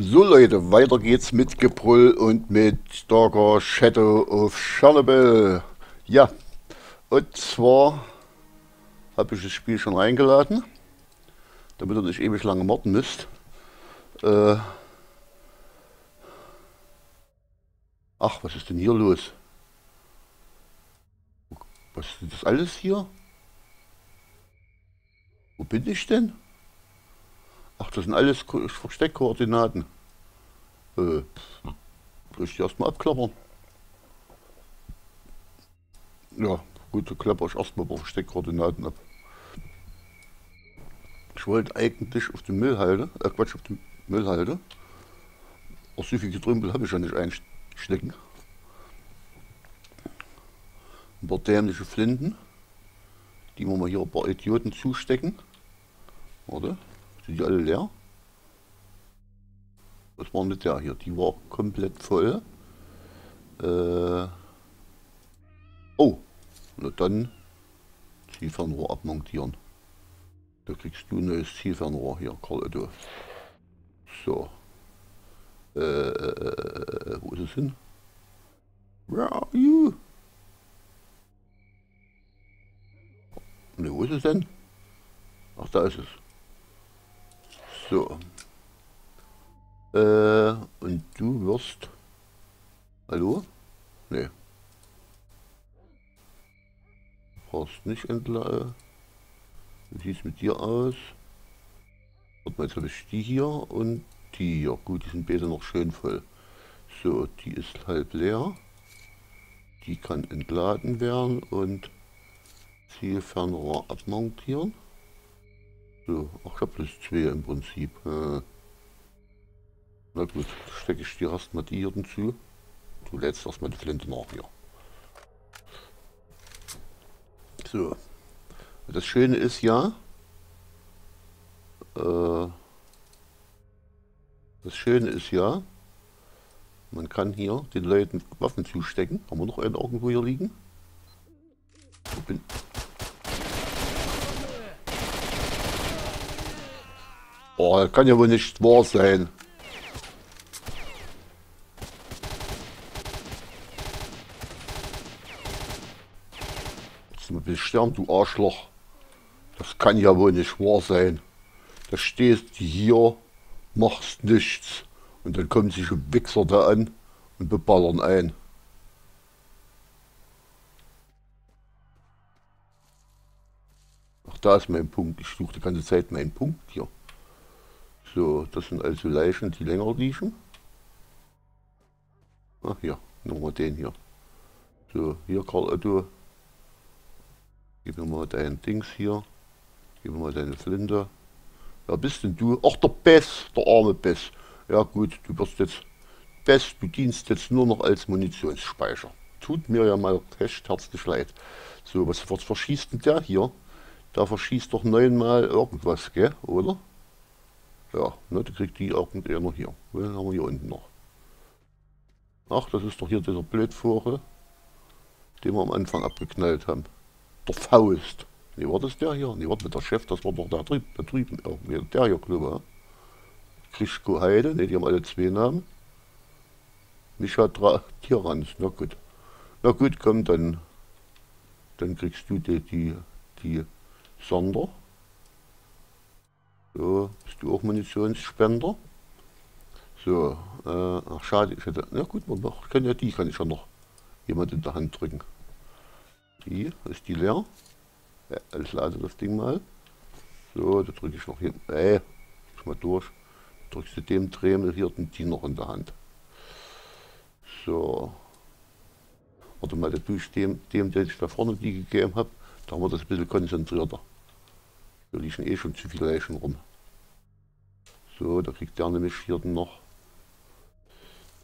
So Leute, weiter geht's mit Gebrüll und mit Stalker Shadow of Chernobyl. Ja, und zwar habe ich das Spiel schon reingeladen, damit ihr nicht ewig lange warten müsst. Äh Ach, was ist denn hier los? Was ist das alles hier? Wo bin ich denn? Ach, das sind alles Versteckkoordinaten. Äh, ich die erstmal abklappern? Ja, gut, dann klapper ich erstmal ein paar Versteckkoordinaten ab. Ich wollte eigentlich auf den Müllhalde, äh Quatsch, auf den Müllhalde. Auch so viel Getrümpel habe ich ja nicht einstecken. Ein paar dämliche Flinten, die wir mal hier ein paar Idioten zustecken. Warte. Sind die alle leer? Was war mit der hier? Die war komplett voll. Äh oh, na dann Zielfernrohr abmontieren. Da kriegst du ein neues Zielfernrohr hier, Karl Otto. So. Äh, äh, wo ist es hin? Where are you? Ne, wo ist es denn? Ach, da ist es. So. Äh, und du wirst... Hallo? Nee. Brauchst nicht entladen. Wie sieht es mit dir aus? Mal, jetzt habe ich die hier und die hier. Gut, die sind beide noch schön voll. So, die ist halb leer. Die kann entladen werden und Zielfernrohr abmontieren. Ach, ich habe bloß zwei im Prinzip. Äh, na gut, stecke ich dir erstmal die hier zu. Du lädst erstmal die Flinte nach hier. So. Das Schöne ist ja, äh, das Schöne ist ja, man kann hier den Leuten Waffen zustecken. Haben wir noch einen irgendwo hier liegen? Bin, Oh, das kann ja wohl nicht wahr sein. Du bist sterben, du Arschloch. Das kann ja wohl nicht wahr sein. Da stehst du hier, machst nichts. Und dann kommen sich ein Wichser da an und beballern ein. Ach, da ist mein Punkt. Ich suche die ganze Zeit meinen Punkt hier. So, das sind also Leichen, die länger liegen. Ach ja, wir den hier. So, hier Karl Otto. Gib mir mal dein Dings hier. Gib mir mal deine Flinte. Wer bist denn du? Ach, der Bess, der arme Bess. Ja gut, du wirst jetzt Bess, du dienst jetzt nur noch als Munitionsspeicher. Tut mir ja mal recht herzlich leid. So, was, was verschießt denn der hier? Da verschießt doch neunmal irgendwas, gell, oder? Ja, ne, die kriegt die noch hier. Den haben wir hier unten noch. Ach, das ist doch hier dieser Blödvogel, den wir am Anfang abgeknallt haben. Der Faust. Ne, war das der hier? Ne, warte, der Chef, das war doch da drüben, da drüben irgendwie. Der hier, glaube ich. Krischko Heide, ne, die haben alle zwei Namen. Micha Tra Tierans, na gut. Na gut, komm, dann, dann kriegst du die, die, die Sonder. So, bist du auch Munitionsspender? So, äh, ach schade, ich hätte, na gut, man noch, kann ja die, kann ich ja noch jemand in der Hand drücken. Die, ist die leer? Ja, ich lade das Ding mal. So, da drücke ich noch hin, ey, ich mal durch. Drückst du dem Dremel hier den die noch in der Hand. So. Warte mal, da tue ich dem, dem, den ich da vorne die gegeben habe, da haben wir das ein bisschen konzentrierter. Hier liegen eh schon zu viele Leichen rum. So, da kriegt der nämlich hier noch.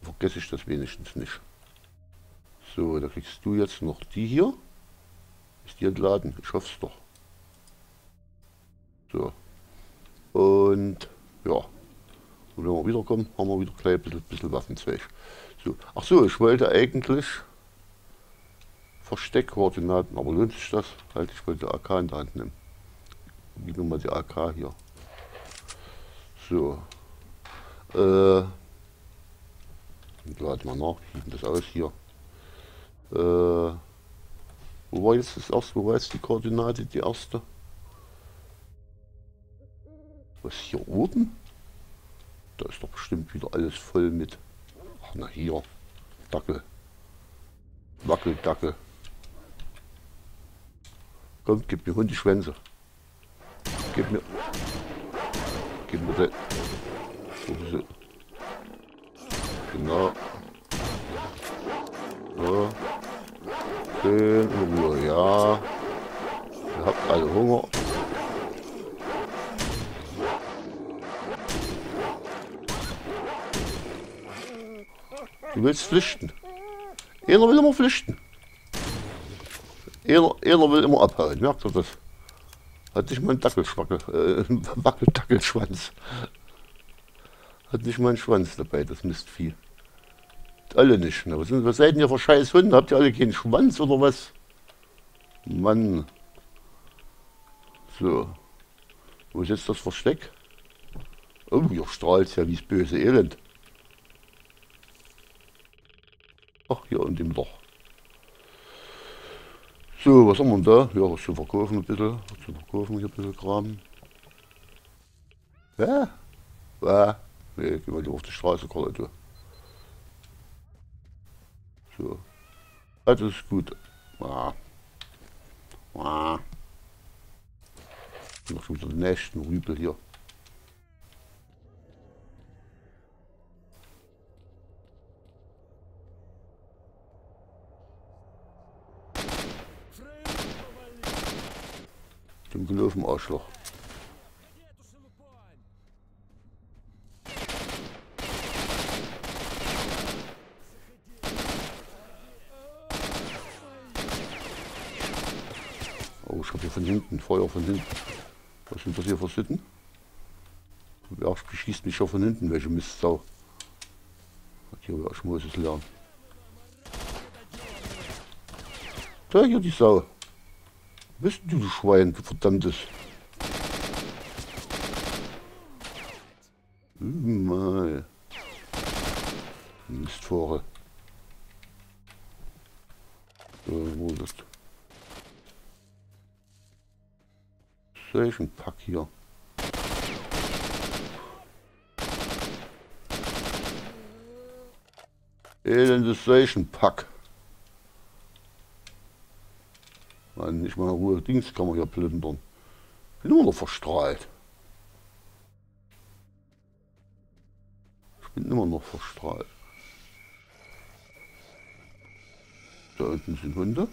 Vergesse ich das wenigstens nicht. So, da kriegst du jetzt noch die hier. Ist die entladen? Ich hoffe es doch. So. Und ja. Und wenn wir wiederkommen, haben wir wieder gleich ein bisschen, bisschen Waffenzweig. So. Ach so, ich wollte eigentlich Versteckkoordinaten, aber lohnt sich das? Halt, ich wollte AK in der Hand nehmen. Gib mir mal die AK hier. So. Äh, lad mal nach, wie sieht das aus hier? Äh, wo war jetzt das erste? Wo war jetzt die Koordinate, die erste? Was hier oben? Da ist doch bestimmt wieder alles voll mit. Ach na hier. Dackel. Wackel, Dackel. Kommt, gib mir Hundeschwänze. Gib mir. Gib mir den. Genau. So. Schön Ruhe, ja. Ihr habt alle Hunger. Du willst flüchten. Einer will immer flüchten. Einer, einer will immer abhauen, merkt ihr das? Hat nicht mal einen Dackelschwackel, äh, Wackeldackelschwanz. Hat nicht mal einen Schwanz dabei, das Mistvieh. Alle nicht. Ne? Was, sind, was seid ihr für scheiß Hunde? Habt ihr alle keinen Schwanz oder was? Mann. So. Wo ist jetzt das Versteck? Oh, hier strahlt ja wie das böse Elend. Ach, hier in dem Loch. So, was haben wir da? Ja, was zu verkaufen ein bisschen. Was zu verkaufen, hier ein bisschen Kram. Ja? Ja? Nee, gehen wir lieber auf die Straße, Leute. So. Das ist gut. Ja. Ja. Noch schon wieder den nächsten Rübel hier. Dem gelaufen Arschloch. Oh, ich habe hier von hinten, Feuer von hinten. Was sind das hier für Sitten? Wer beschießt mich schon von hinten, welche Mistsau. Hier wer Schmoses lernen. Da hier die Sau. Bist du, du Schwein, du verdammtes. Mal. Mistvore. So, wo ist das? Solchen Pack hier. Elendes Station Pack. Mann, nicht mal Ruhe Dings kann man hier plündern. Bin nur noch verstrahlt. Ich bin immer noch verstrahlt. Da unten sind Hunde.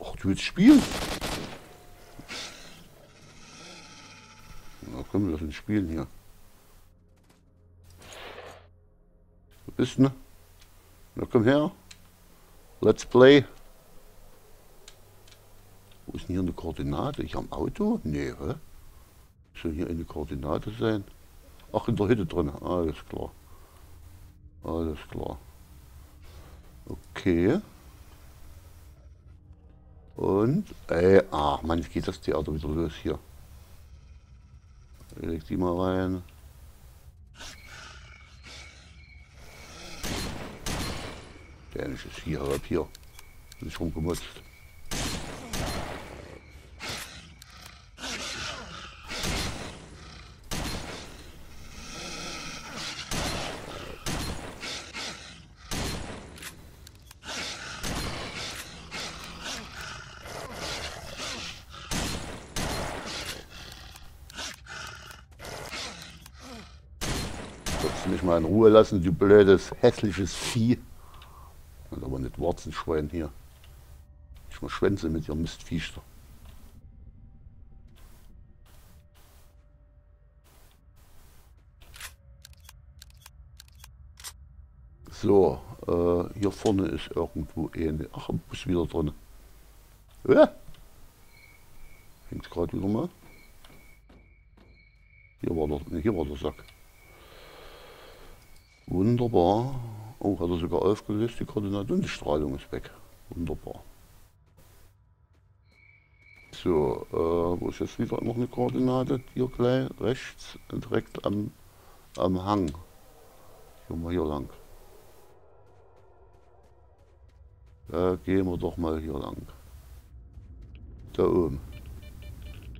Ach, du willst spielen? Na komm, wir uns spielen hier. Wo bist du? Na komm her. Let's play. Wo ist denn hier eine Koordinate? Ich am Auto? Nee, hä? Soll hier eine Koordinate sein? Ach, in der Hütte drin. Alles klar. Alles klar. Okay. Und, äh, ach man, geht das Theater wieder los hier. Ich leg die mal rein. Der ist hier, ab hier. Ist rumgemutzt. mich mal in Ruhe lassen, du blödes, hässliches Vieh. Das aber nicht Warzenschwein hier. Ich mal Schwänze mit ihrem Mistviechter. So, äh, hier vorne ist irgendwo eine. Ach, ein Bus wieder drin. Ja. Hängt gerade wieder mal. Hier war der, hier war der Sack. Wunderbar. Oh, hat er sogar aufgelöst, die Koordinate und die Strahlung ist weg. Wunderbar. So, äh, wo ist jetzt wieder noch eine Koordinate? Hier gleich rechts, direkt am am Hang. Gehen wir hier lang. Da gehen wir doch mal hier lang. Da oben.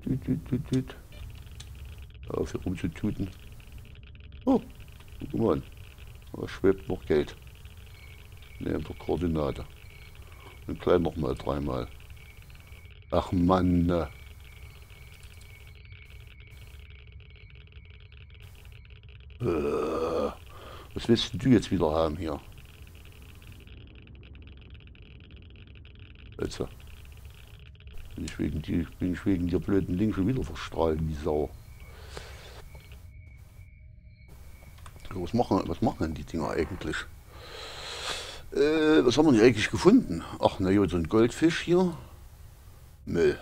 Tüt, tüt, tüt, tüt. Auf hier rumzututen. Oh, guck mal. Da schwebt noch Geld. Nehmen wir Koordinate. Und gleich noch mal dreimal. Ach Mann. Ne. Äh, was willst du jetzt wieder haben hier? Also. Bin ich wegen, die, bin ich wegen dir blöden Ding schon wieder verstrahlt wie Sau. Was machen, was machen denn die Dinger eigentlich? Äh, was haben wir denn eigentlich gefunden? Ach, na ja, so ein Goldfisch hier. Müll.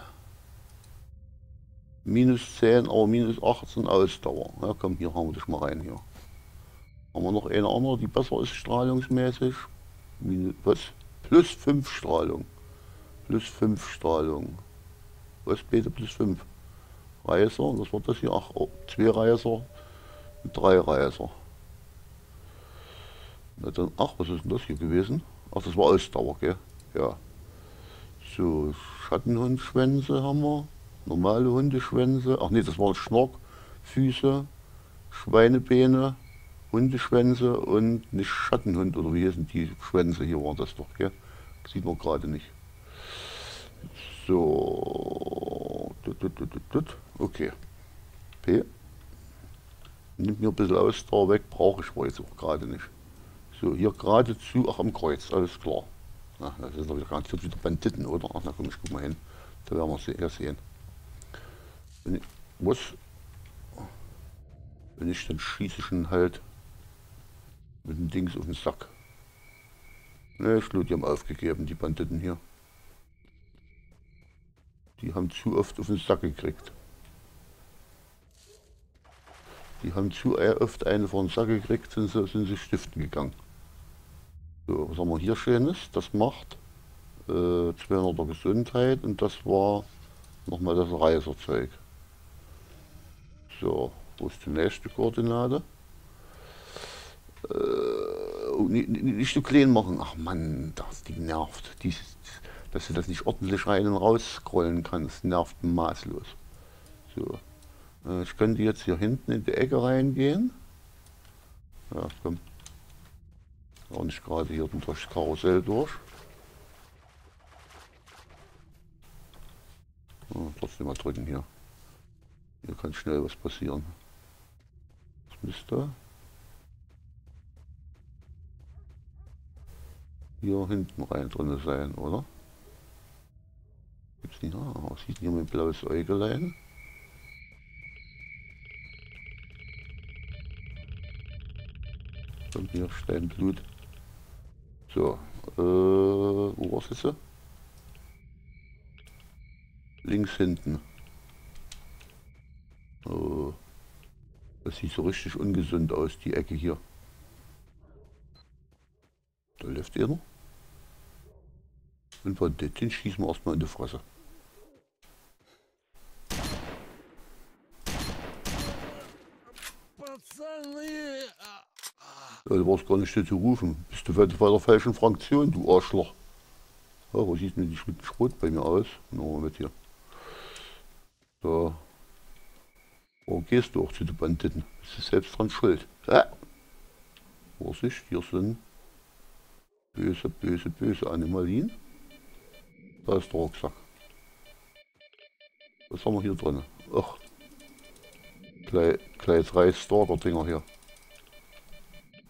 Minus 10, aber minus 18 Ausdauer. Ja, komm, hier haben wir dich mal rein hier. Haben wir noch eine andere, die besser ist strahlungsmäßig? Minus, was? Plus 5 Strahlung. Plus 5 Strahlung. Was bitte plus 5? Reiser, was war das hier? Ach, oh, zwei Reiser drei Reiser. Dann, ach, was ist denn das hier gewesen? Ach, das war Ausdauer, gell? Ja. So, Schattenhundschwänze haben wir. Normale Hundeschwänze. Ach nee, das waren Schnorkfüße, Schweinebeine, Hundeschwänze und nicht Schattenhund oder wie hießen die Schwänze hier waren das doch, gell? Sieht man gerade nicht. So. Okay. P. Nimmt mir ein bisschen Ausdauer weg, brauche ich wohl jetzt auch gerade nicht. So, hier geradezu, ach am Kreuz, alles klar. Na, das ist doch wieder ganz wieder Banditen, oder? Ach, na komm, ich guck mal hin. Da werden wir es eher sehen. Wenn ich, was? Wenn ich dann schieße ich ihn halt mit dem Dings auf den Sack. Ne, ich glaube, die haben aufgegeben, die Banditen hier. Die haben zu oft auf den Sack gekriegt. Die haben zu oft eine vor den Sack gekriegt, sind, sind sie stiften gegangen. Was haben wir hier Schönes? Das macht äh, 200er Gesundheit und das war nochmal das Reiserzeug. So, wo ist die nächste Koordinate? Äh, oh, nicht, nicht so klein machen. Ach man, das die nervt. Dies, dass du das nicht ordentlich rein und raus scrollen kannst, nervt maßlos. So. Äh, ich könnte jetzt hier hinten in die Ecke reingehen. Ja, komm. Auch nicht gerade hier durch das Karussell durch. Oh, trotzdem mal drücken hier. Hier kann schnell was passieren. Was müsste hier hinten rein drin sein, oder? Gibt's nicht? Ah, was sieht hier mit blaues Äugelein? Und hier Steinblut. So, äh, wo war es jetzt? Links hinten. Oh, das sieht so richtig ungesund aus, die Ecke hier. Da läuft einer. Und von den schießen wir erstmal in die Fresse. Ja, du warst gar nicht zu rufen. Bist du bei der falschen Fraktion, du Arschloch. Ja, wo sieht denn die Schrot bei mir aus? Mal mit hier. So. Warum gehst du auch zu den Banditen? Bist du selbst dran schuld? Ja. Vorsicht, hier sind böse, böse, böse Animalien. Da ist der Rucksack. Was haben wir hier drin? Ach. Gleich, gleich drei Stalker-Dinger hier.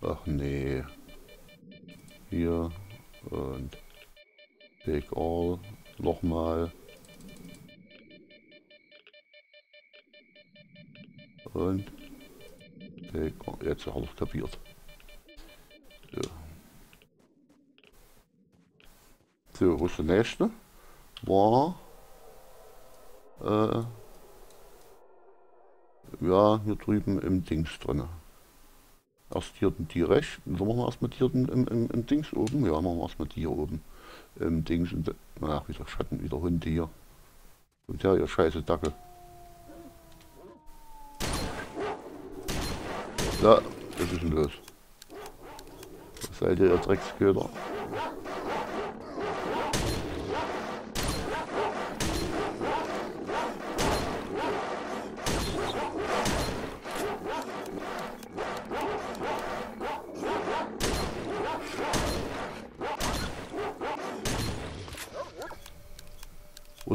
Ach nee. Hier und Take All nochmal. Und Take All. Jetzt hat er kapiert. So. so, wo ist der nächste? War äh, ja, hier drüben im Dings drinne. Erst hier die rechts, so machen wir erstmal hier im, im, im, Dings oben. Ja, machen wir erstmal die hier oben. Im Dings und na, wieder Schatten, wieder Hunde hier. Und ja, ihr scheiße Dackel. Na, was ist denn los? Was seid ihr, ihr Drecksköder?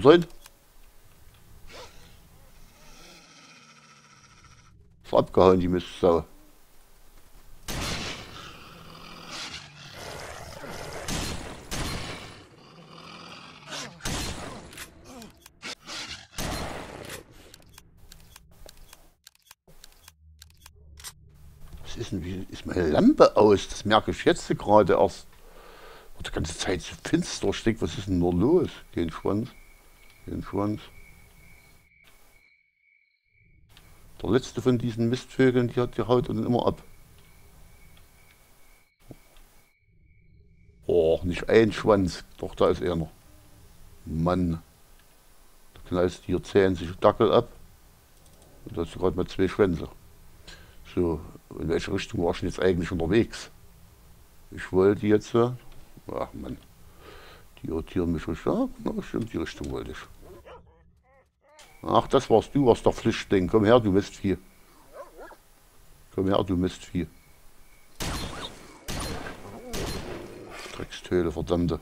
Soll? Ist abgehauen, die Mistsau. Was ist denn, wie ist meine Lampe aus? Das merke ich jetzt gerade erst. Die ganze Zeit so finster steckt. Was ist denn nur los? Den Schwanz. Den Schwanz. Der letzte von diesen Mistvögeln, die hat die haut dann immer ab. Oh, nicht ein Schwanz. Doch, da ist er noch. Mann. Da knallst hier zählen sich Dackel ab. Und da hast du gerade mal zwei Schwänze. So, in welche Richtung war ich denn jetzt eigentlich unterwegs? Ich wollte jetzt, ach Mann, die irritieren mich schon. Ja, na, stimmt, die Richtung wollte ich. Ach, das warst du, was der Flüchtling. Komm her, du Mistvieh. Komm her, du Mistvieh. Dreckstöle, verdammte.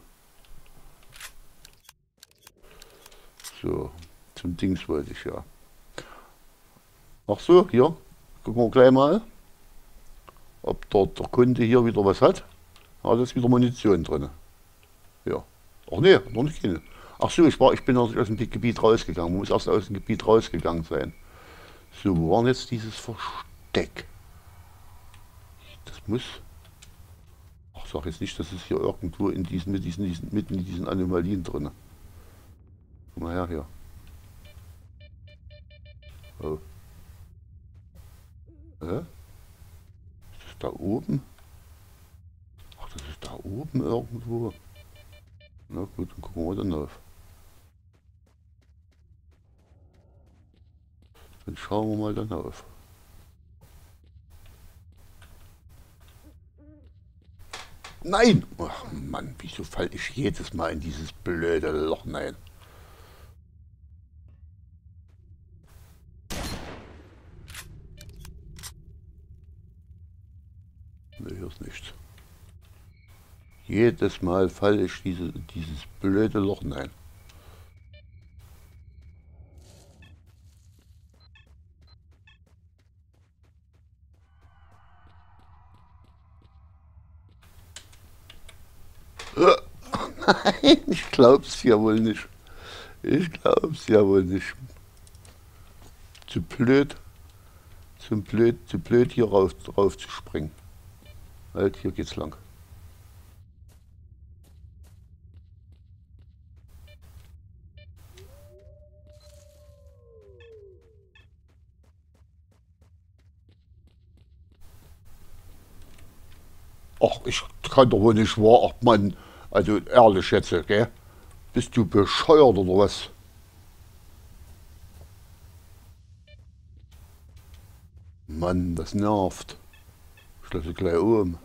So, zum Dings wollte ich ja. Ach so, hier, gucken wir gleich mal, ob dort der Kunde hier wieder was hat. Ah, da ist wieder Munition drin. Ja. Ach nee, noch nicht keine. Ach so, ich, war, ich bin aus dem Gebiet rausgegangen. Man muss erst aus dem Gebiet rausgegangen sein. So, wo war jetzt dieses Versteck? Das muss... Ach, sag jetzt nicht, dass es hier irgendwo in diesen, mit diesen, diesen, mitten in diesen Anomalien drin. Guck mal her hier. Oh. Hä? Ist das da oben? Ach, das ist da oben irgendwo. Na gut, dann gucken wir dann auf. Dann schauen wir mal dann auf. Nein! Ach Mann, wieso falle ich jedes Mal in dieses blöde Loch? Nein. Ne, hier ist nichts. Jedes Mal falle ich diese, dieses blöde Loch hinein. Nein, ich glaub's ja wohl nicht. Ich glaub's ja wohl nicht. Zu blöd, zu blöd, zu blöd hier rauf, drauf zu springen. Halt, hier geht's lang. Ach, ich kann doch wohl nicht wahr, ach Mann, also ehrlich jetzt, gell? Bist du bescheuert oder was? Mann, das nervt. Ich lasse gleich um.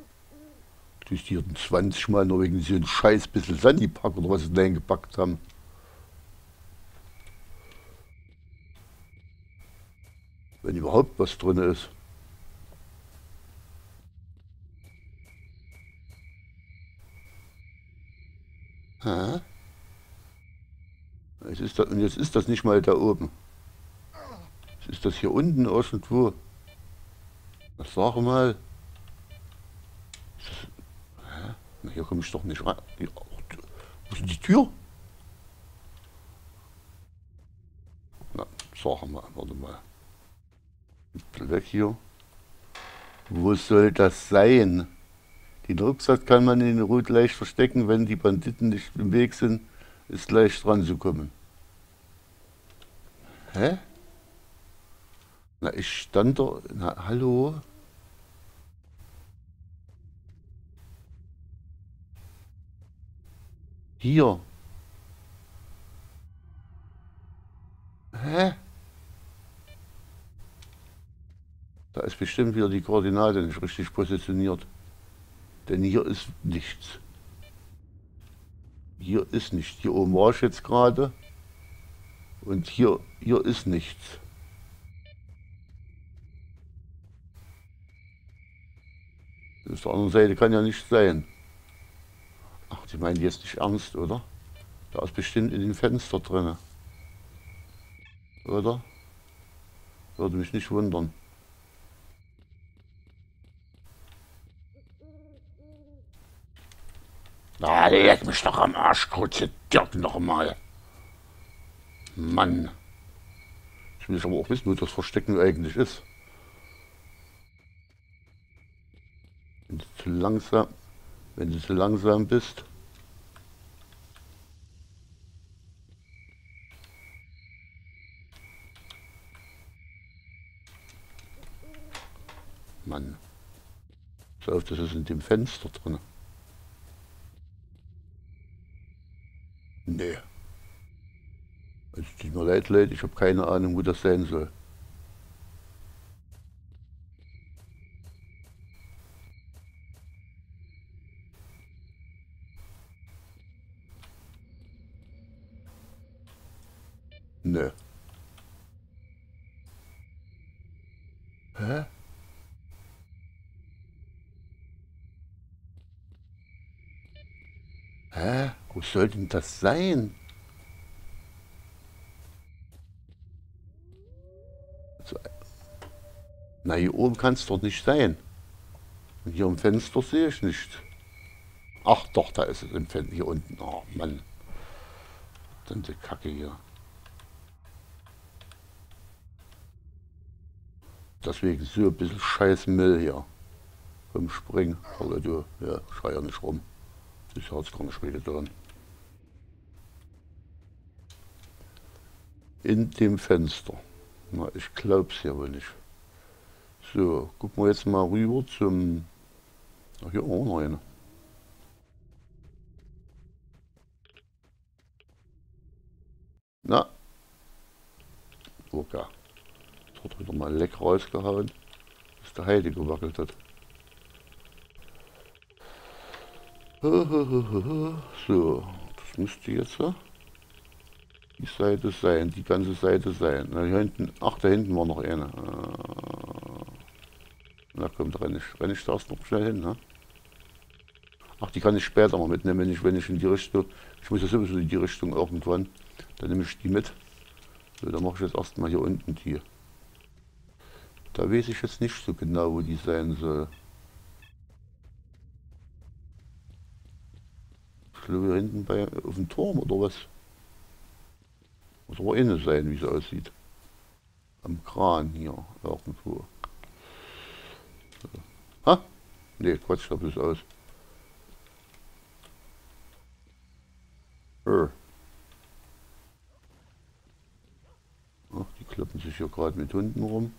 Du hast hier 20 Mal nur wegen so ein scheiß bisschen Sandy pack oder was sie da gepackt haben. Wenn überhaupt was drin ist. Ha? Jetzt ist das, und jetzt ist das nicht mal da oben. Jetzt ist das hier unten irgendwo. Was sag mal. Das, Na, hier komme ich doch nicht rein. wo ist denn die Tür? Na, sag mal, warte mal. Weg hier. Wo soll das sein? Den Rucksack kann man in den Rot leicht verstecken, wenn die Banditen nicht im Weg sind, ist leicht dran zu kommen. Hä? Na, ich stand da. Na, hallo? Hier. Hä? Da ist bestimmt wieder die Koordinate nicht richtig positioniert. Denn hier ist nichts. Hier ist nichts. Hier oben war ich jetzt gerade. Und hier, hier ist nichts. Auf der anderen Seite kann ja nichts sein. Ach, die meinen jetzt nicht ernst, oder? Da ist bestimmt in den Fenster drin. Oder? Würde mich nicht wundern. Na, leck mich doch am Arsch, kurze Dirk noch mal. Mann. Ich will aber auch wissen, wo das Verstecken eigentlich ist. Wenn du zu langsam, wenn du zu langsam bist. Mann. So das ist in dem Fenster drin. Nee. Es tut mir leid, Leute, ich habe keine Ahnung, wo das sein soll. Nö. Hä? Hä? Wo soll denn das sein? Na, hier oben kann es doch nicht sein. Und hier im Fenster sehe ich nicht. Ach doch, da ist es im Fenster hier unten. Oh Mann. Dann die Kacke hier. Deswegen so ein bisschen scheiß Müll hier. Komm, spring. Oder du, ja, schrei nicht rum. Wieder dran. In dem Fenster. Na, ich glaub's ja wohl nicht. So, gucken wir jetzt mal rüber zum... Ach, hier auch noch eine. Na. Okay. Hat wieder mal leck rausgehauen, dass der Heide gewackelt hat. So, das müsste jetzt die Seite sein, die ganze Seite sein. Na, hier hinten, ach, da hinten war noch eine. Ah. Na komm, renne ich, renne ich da erst noch schnell hin, ne? Ach, die kann ich später mal mitnehmen, wenn ich, wenn ich in die Richtung, ich muss ja sowieso in die Richtung irgendwann, dann nehme ich die mit. So, dann mache ich jetzt erstmal hier unten die. Da weiß ich jetzt nicht so genau, wo die sein soll. Glaube hinten bei, auf dem Turm oder was? Muss aber innen sein, wie es aussieht. Am Kran hier, irgendwo. So. Ha? Ne, Quatsch, da ist aus. Ach, die kloppen sich hier gerade mit Hunden rum.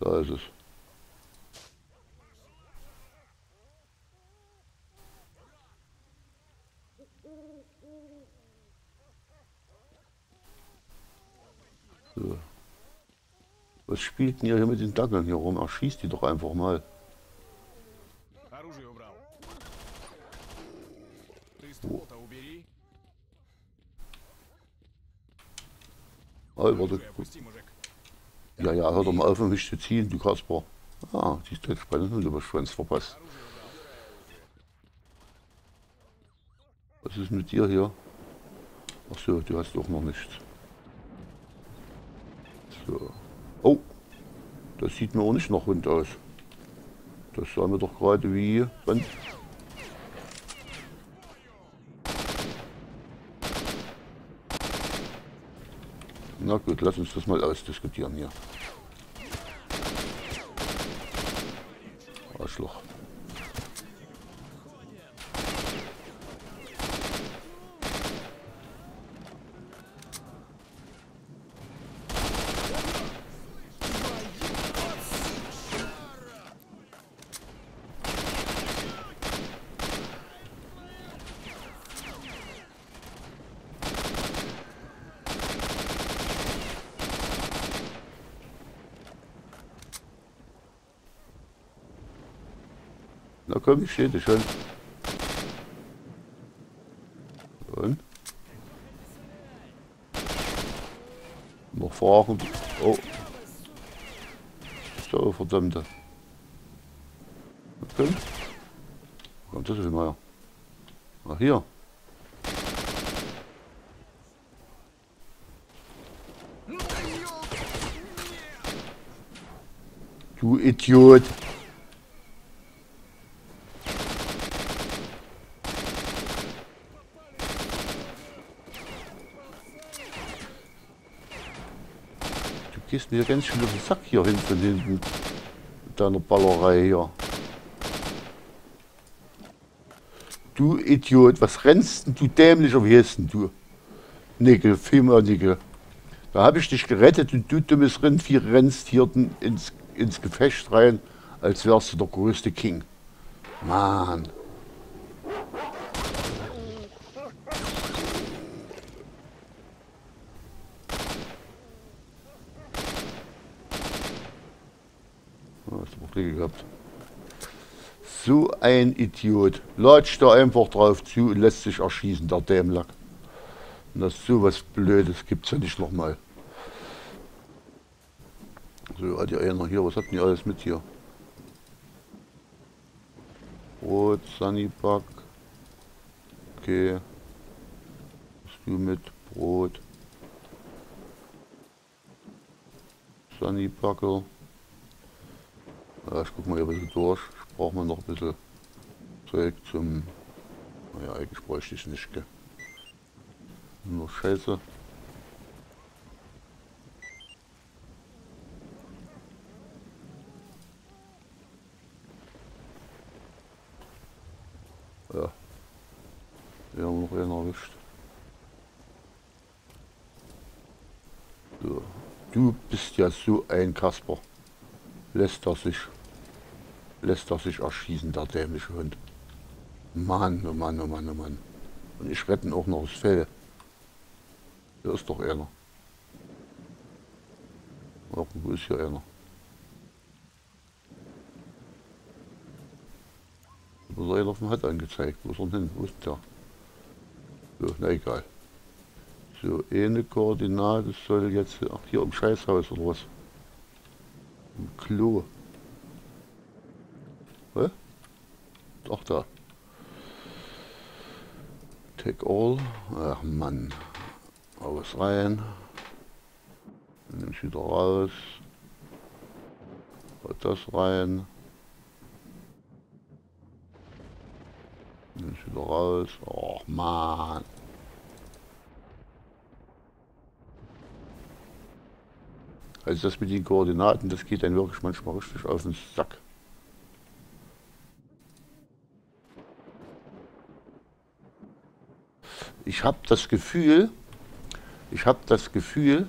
Da ist es. Was spielt denn ihr hier mit den Dackeln hier rum? Erschießt die doch einfach mal. Oh, warte. Ja, ja, hör doch mal auf, mich zu ziehen, du Kasper. Ah, die ist jetzt spannend und du Schwanz verpasst. Was ist mit dir hier? Ach so, du hast doch noch nichts. So. Oh, das sieht mir auch nicht nach Hund aus. Das sah mir doch gerade wie... Wann? Na gut, lass uns das mal ausdiskutieren hier. Arschloch. Komm, ich stehe schon. Und? Noch fragen. Oh. So, verdammte. Okay. Kommt das denn mal? Ach, hier. Du Idiot. Gehst mir ganz schön auf den Sack hier hinten hinten. Mit deiner Ballerei hier. Du Idiot, was rennst denn du dämlicher, denn du? Nickel, Firma Nickel. Da habe ich dich gerettet und du dummes Rindvieh rennst hier ins, ins Gefecht rein, als wärst du der größte King. Mann. Hast Glück gehabt. So ein Idiot. Latscht da einfach drauf zu und lässt sich erschießen, der Dämlack. So was Blödes gibt es ja nicht nochmal. So, hat ja einer hier, was hat denn alles mit hier? Brot, Sunnyback. Okay. Was du mit? Brot. Sunnybackel. Ja, ich guck mal hier ein bisschen durch. Ich brauche mal noch ein bisschen Zeug zum... Naja, eigentlich bräuchte ich nicht, gell? Nur Scheiße. Ja. Wir haben noch einen erwischt. Du bist ja so ein Kasper. Lässt er sich lässt er sich erschießen, der dämliche Hund. Mann, oh Mann, oh Mann, oh Mann. Und ich retten auch noch das Fell. Hier ist doch einer. Wo ist hier einer? Ist einer auf dem Hut angezeigt. Wo ist er denn? Wo ist der? So, na egal. So, eine Koordinate soll jetzt... Ach, hier im Scheißhaus oder was? Im Klo. Hä? Doch da. Take all. Ach Mann. Aus rein. Nimm ich wieder raus. Und das rein. Nimm ich wieder raus. Oh Mann. Also das mit den Koordinaten, das geht dann wirklich manchmal richtig auf den Sack. Ich habe das Gefühl, ich habe das Gefühl,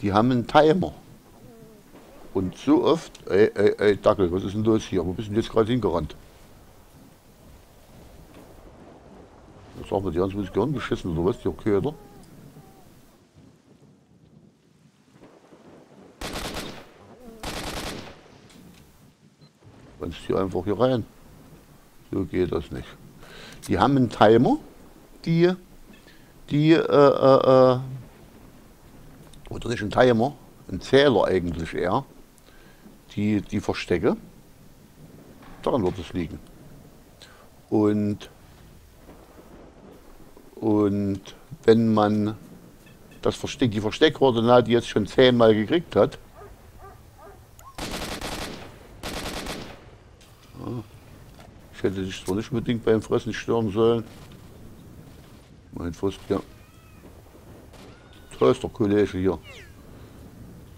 die haben einen Timer. Und so oft, ey, ey, ey, Dackel, was ist denn los hier? Wo bist du jetzt gerade hingerannt? Was sagen wir, die haben uns gern geschissen oder was? Die okay, oder? Rennst hier einfach hier rein. So geht das nicht. Die haben einen Timer, die die, äh, äh, äh, oder nicht ein Timer, ein Zähler eigentlich eher, die, die Verstecke. Daran wird es liegen. Und, und wenn man das Versteck, die Versteckkoordinate jetzt schon zehnmal gekriegt hat, ich hätte dich zwar nicht unbedingt beim Fressen stören sollen, mein ja. Ist der Kollege hier.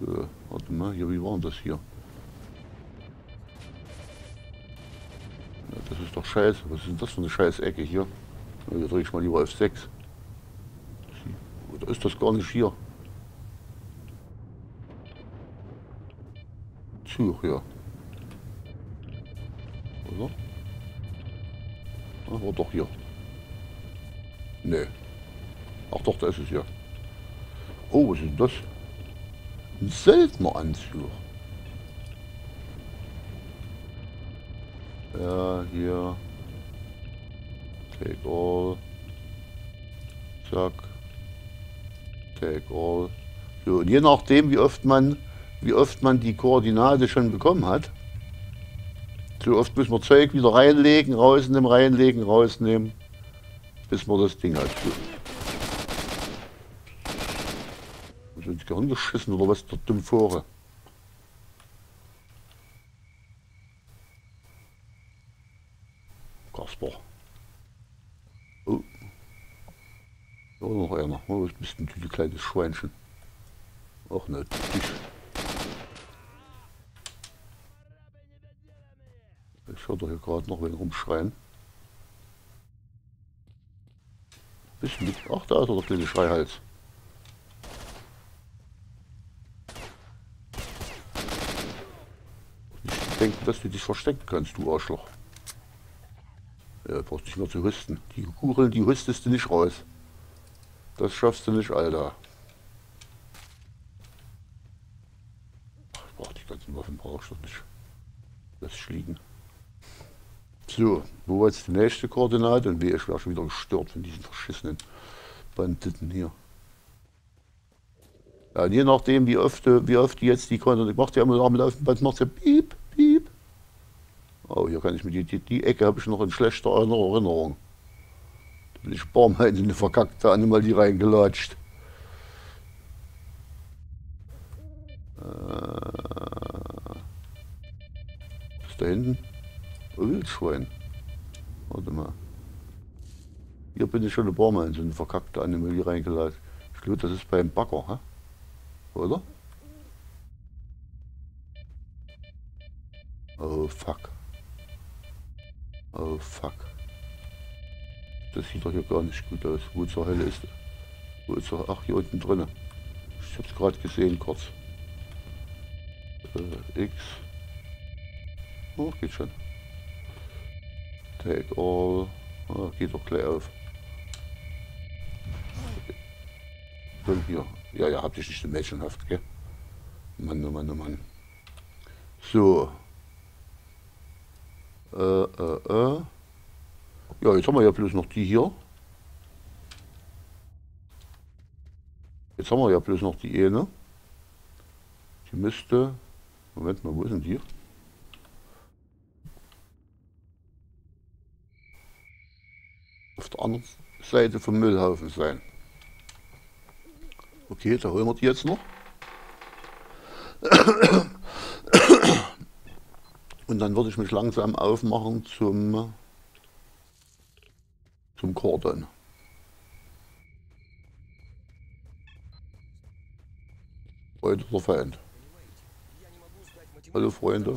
So, warte mal, hier, wie war das hier? Ja, das ist doch scheiße. Was ist denn das für eine scheiß Ecke hier? Ja, hier drehe ich mal lieber auf 6. Oder ist das gar nicht hier? Zu, ja. Oder? Ah, war doch hier. Nee. Ach doch, da ist es ja. Oh, was ist denn das? Ein seltener Anzug. Ja, hier. Take all. Zack. Take all. So, und je nachdem, wie oft man, wie oft man die Koordinate schon bekommen hat, so oft müssen wir Zeug wieder reinlegen, rausnehmen, reinlegen, rausnehmen, bis man das Ding hat. So. Ist ins Gehirn geschissen oder was der dumm vore? Kasper. Oh. Oh, noch einer. Oh, was bist denn du, kleines Schweinchen? Auch nicht. Ich. Ich höre doch hier gerade noch wen rumschreien. Bisschen mit. Ach, da ist er, der kleine Schreihals. Ich denke, dass du dich verstecken kannst, du Arschloch. Ja, brauchst nicht mehr zu rüsten. Die Kugeln, die rüstest du nicht raus. Das schaffst du nicht, Alter. Ich brauch die ganzen Waffen, brauchst du nicht. Lass ich liegen. So, wo war jetzt die nächste Koordinate? Und wie ich wäre schon wieder gestört von diesen verschissenen Banditen hier. Ja, und je nachdem, wie oft, wie oft die jetzt die Koordinate macht, ja immer mit auf dem Band macht ja piep, piep. Oh, hier kann ich mir die, die, die Ecke habe ich noch in schlechter Erinnerung. Da bin ich ein paar in eine verkackte Anomalie reingelatscht. Äh, ist da hinten? Wildschwein. Warte mal. Hier bin ich schon ein paar Mal in so eine verkackte Anomalie reingelatscht. Ich glaube, das ist beim Bagger, hä? oder? Oh fuck. Oh fuck. Das sieht doch hier gar nicht gut aus. Wo zur Hölle ist Wo ist er? Ach, hier unten drinne. Ich hab's gerade gesehen kurz. Äh, X. Oh, geht schon. Take all. Oh, geht doch gleich auf. Und hier. Ja, ja, habt ihr nicht mädchenhaft, gell? Mann, oh Mann, oh Mann. So. Äh, äh, äh. Ja, jetzt haben wir ja bloß noch die hier. Jetzt haben wir ja bloß noch die eine. Die müsste... Moment mal, wo denn die? Auf der anderen Seite vom Müllhaufen sein. Okay, da holen wir die jetzt noch. Und dann würde ich mich langsam aufmachen zum, zum Kordon. Freund oder Feind? Hallo Freunde.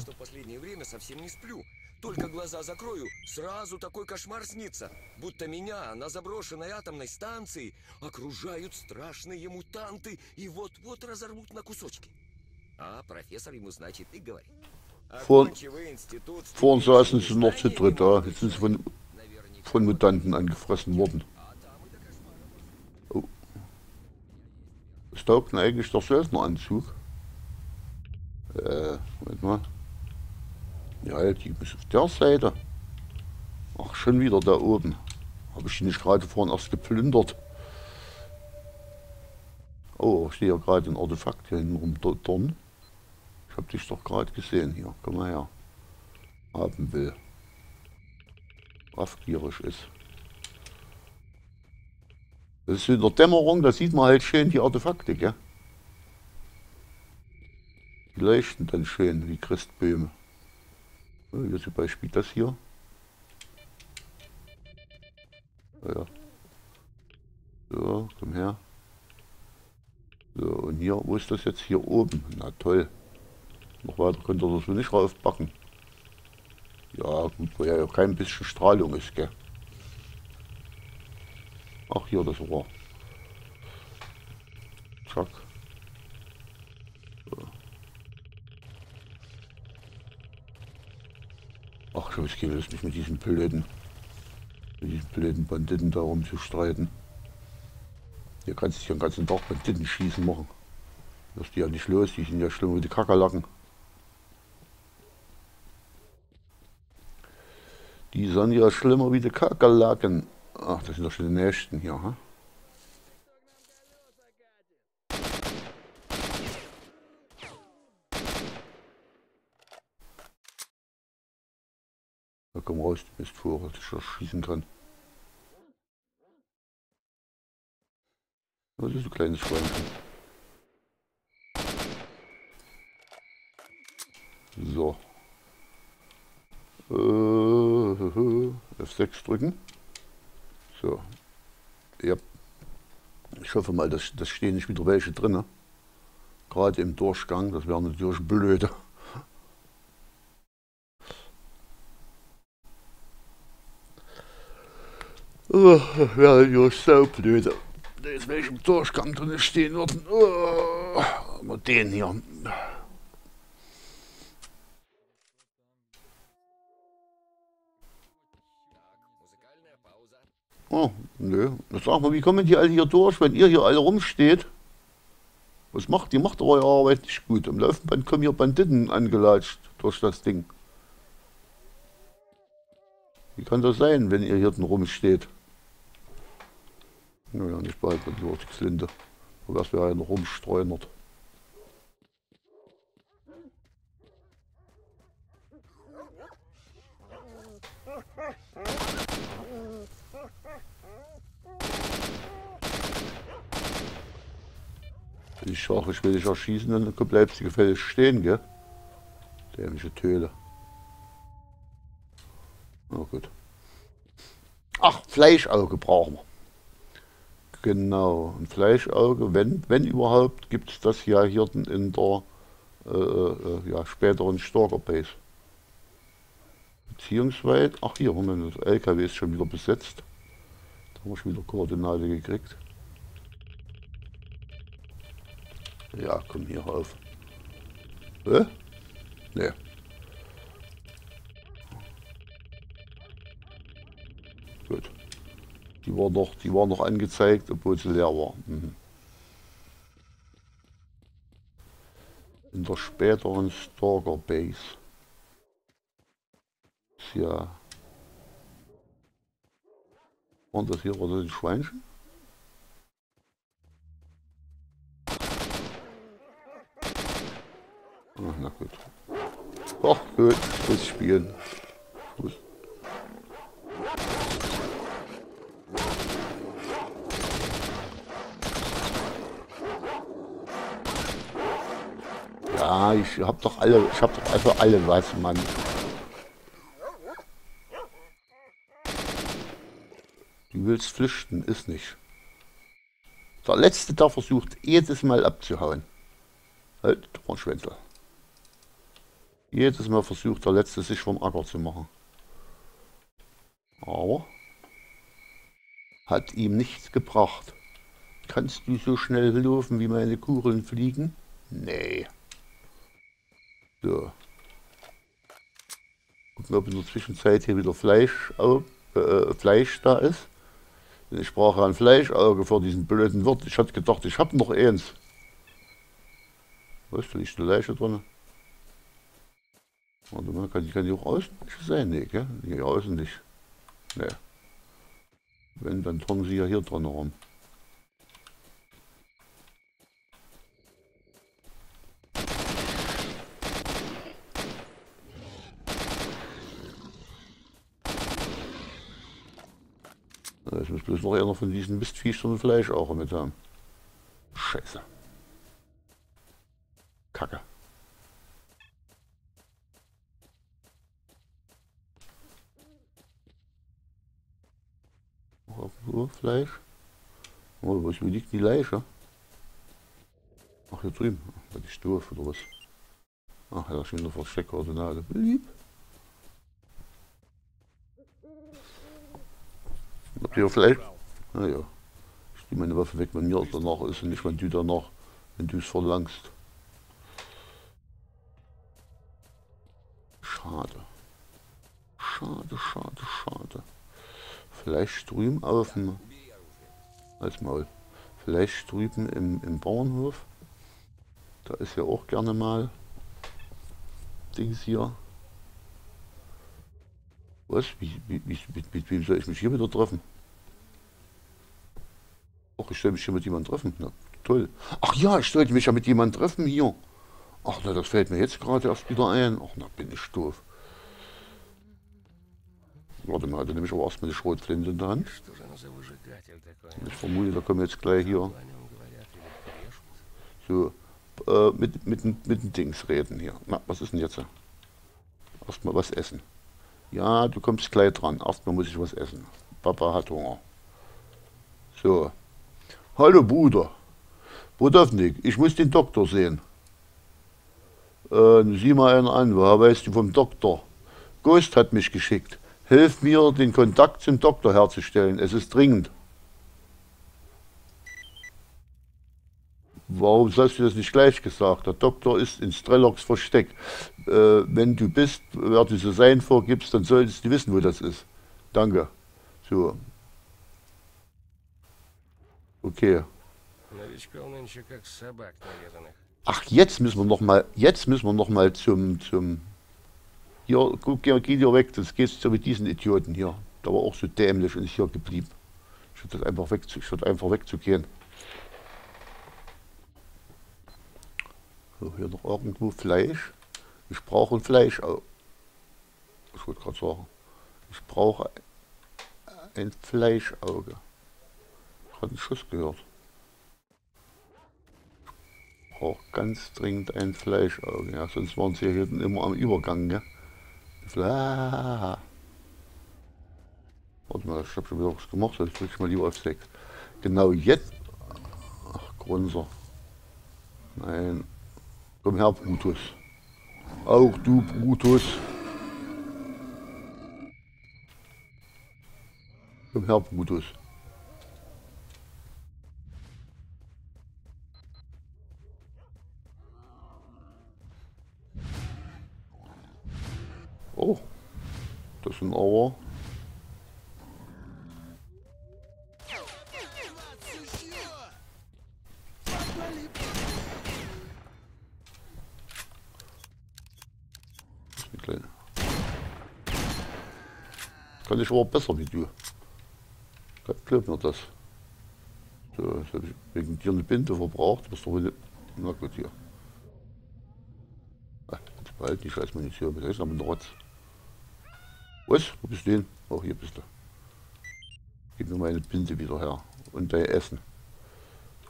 Только глаза закрою, сразу такой кошмар снится. Будто меня на заброшенной атомной станции окружают страшные мутанты и вот-вот разорвут на кусочки. А профессор ему, значит, и говорит. Vorhin, vorhin saßen sie noch zu dritt da. Jetzt sind sie von, von Mutanten angefressen worden. Oh. Was taugt eigentlich der Söldneranzug? Äh, Moment mal. Ja, die ist auf der Seite. Ach, schon wieder da oben. Habe ich die nicht gerade vorhin erst geplündert? Oh, ich sehe ja gerade ein Artefakt hier hinten rum. Ich habe dich doch gerade gesehen hier. Komm mal her. Haben will. Raffgierig ist. Das ist in der Dämmerung, da sieht man halt schön die Artefakte, gell? Die leuchten dann schön wie Christböhme. Hier zum Beispiel das hier. Ja. So, komm her. So, und hier, wo ist das jetzt? Hier oben. Na toll. Noch weiter könnt ihr das nicht raufpacken. Ja, gut, wo ja kein bisschen Strahlung ist, gell. Ach, hier das Rohr. Zack. Ich weiß nicht, mich mit diesen blöden, mit diesen blöden Banditen da rumzustreiten. Hier kannst du den ganzen Tag Banditen schießen machen. Das ist die ja nicht los, die sind ja schlimm wie die Kakerlaken. Die sind ja schlimmer wie die Kakerlaken. Ach, das sind doch schon die Nächsten hier, ha? Da komm raus, du bist vor, dass ich das schießen kann. Was ist ein kleines Schweinchen? So. Äh, F6 drücken. So. Ja. Ich hoffe mal, dass das stehen nicht wieder welche drin. Gerade im Durchgang, das wäre natürlich blöde. Oh, ja, so stoopleuter. Deze wees op doorkant en is stehen wat. Oh, meteen hier. Oh, nö. Nee. Sag mal, wie kommen die alle hier durch, wenn ihr hier alle rumsteht? Was macht die? Macht eure Arbeit nicht gut. Im Laufenband kommen hier Banditen angelatscht durch das Ding. Wie kann das sein, wenn ihr hier rumsteht? Rumsteht? Naja, nicht bald, wenn durch die Flinte. Wo wär's wäre einer rumstreunert. Wenn ich sage, ich will dich erschießen, dann bleibst du gefällig stehen, gell? Dämliche Töle. Na gut. Ach, Fleischauge brauchen wir. Genau, ein Fleischauge, wenn, wenn überhaupt, gibt es das ja hier in der äh, äh, ja, späteren Stalker Base. Beziehungsweise, ach hier, Moment, das LKW ist schon wieder besetzt. Da haben wir schon wieder Koordinate gekriegt. Ja, komm hier auf. Hä? Nee. Die war noch, die war noch angezeigt, obwohl sie leer war. Mhm. In der späteren Stalker Base. Ja. Waren das hier oder die Schweinchen? Ah, na gut. Ach gut, ich spielen. Ich. Ja, ich hab doch alle, ich hab doch einfach alle was, Mann. Du willst flüchten, ist nicht. Der letzte, der versucht, jedes Mal abzuhauen. Halt, Schwänzel. Jedes Mal versucht der Letzte sich vom Acker zu machen. Aber hat ihm nichts gebracht. Kannst du so schnell laufen, wie meine Kugeln fliegen? Nee. So. Gucken, ob in der Zwischenzeit hier wieder Fleisch, äh, Fleisch da ist. Ich brauche ein Fleischauge vor diesen blöden Wirt. Ich hatte gedacht, ich habe noch eins. Was, da liegt eine Leiche drin? Warte mal, kann, kann die auch außen sein? Nee, gell? Nee, außen nicht. Nee. Wenn, dann turnen sie ja hier dran rum. Ich muss bloß noch einer von diesen Mistviechern Fleisch auch mit haben. Scheiße. Kacke. Noch Fleisch. Oh, was liegt die Leiche? Ach, hier drüben. Bei die Stufe oder was? Ach, da ist schon eine Versteckkoordinate. Lieb. Habt Fleisch? Naja. Ich nehme meine Waffe weg, wenn mir danach ist und nicht, wenn du danach, wenn du es verlangst. Schade. Schade, schade, schade. Vielleicht drüben auf dem... Als Maul. Vielleicht drüben im, im Bauernhof. Da ist ja auch gerne mal Dings hier. Was? Wie, wie, mit, mit, wem soll ich mich hier wieder treffen? Ach, ich soll mich hier mit jemandem treffen. Na, toll. Ach ja, ich sollte mich ja mit jemandem treffen hier. Ach, na, das fällt mir jetzt gerade erst wieder ein. Ach, na, bin ich doof. Warte mal, da nehme ich aber erstmal die Schrotflinte in der Hand. Ich vermute, da kommen wir jetzt gleich hier. So, äh, mit, mit, mit, mit den Dings reden hier. Na, was ist denn jetzt? Erstmal was essen. Ja, du kommst gleich dran. Erstmal muss ich was essen. Papa hat Hunger. So. Hallo Bruder. Budovnik, ich muss den Doktor sehen. Äh, sieh mal einen an, woher weißt du vom Doktor? Ghost hat mich geschickt. Hilf mir, den Kontakt zum Doktor herzustellen. Es ist dringend. Warum sollst du das nicht gleich gesagt? Der Doktor ist in Strellocks versteckt. Äh, wenn du bist, wer du so sein vorgibst, dann solltest du wissen, wo das ist. Danke. So. Okay. Ach, jetzt müssen wir nochmal, jetzt müssen wir noch zum, zum, hier, guck, geh, geh dir weg, das geht's ja mit diesen Idioten hier. Da war auch so dämlich und ist hier geblieben. Ich würde einfach, weg, ich einfach wegzugehen. So, hier noch irgendwo Fleisch. Ich brauche ein Fleisch. au- Ich wollte gerade sagen, ich brauche ein Fleischauge. Ich habe einen Schuss gehört brauche ganz dringend ein Fleischauge. Ja, sonst waren sie hier hinten immer am Übergang. Gell? Fla Warte mal, ich habe schon wieder was gemacht, jetzt drücke ich mal lieber auf 6. Genau jetzt. Ach, Grunzer. Nein. Komm her, Brutus. Auch du, Brutus. Komm her, Brutus. Oh, das sind aber. Das ist eine kleine. Kann ich aber besser wie du. Glaub mir das. So, jetzt habe ich wegen dir eine Binde verbraucht. Was doch wohl. Na gut, hier. Ah, jetzt behalt die scheiß Munition. Was ist denn mit Rotz? Was? Wo bist du denn? Oh, hier bist du. Gib mir meine Binde wieder her. Und dein Essen.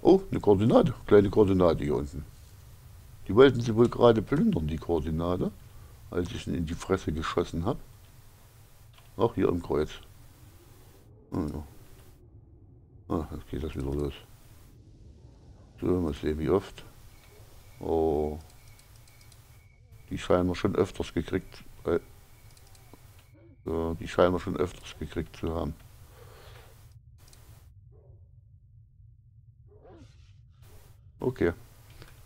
Oh, eine Koordinate. Kleine Koordinate hier unten. Die wollten sie wohl gerade plündern, die Koordinate, als ich ihn in die Fresse geschossen habe. Ach, hier im Kreuz. Ah, ja. Ah, jetzt geht das wieder los. So, mal sehen, wie oft. Oh. Die scheinen wir schon öfters gekriegt. Äh, ja, die scheinen wir schon öfters gekriegt zu haben. Okay.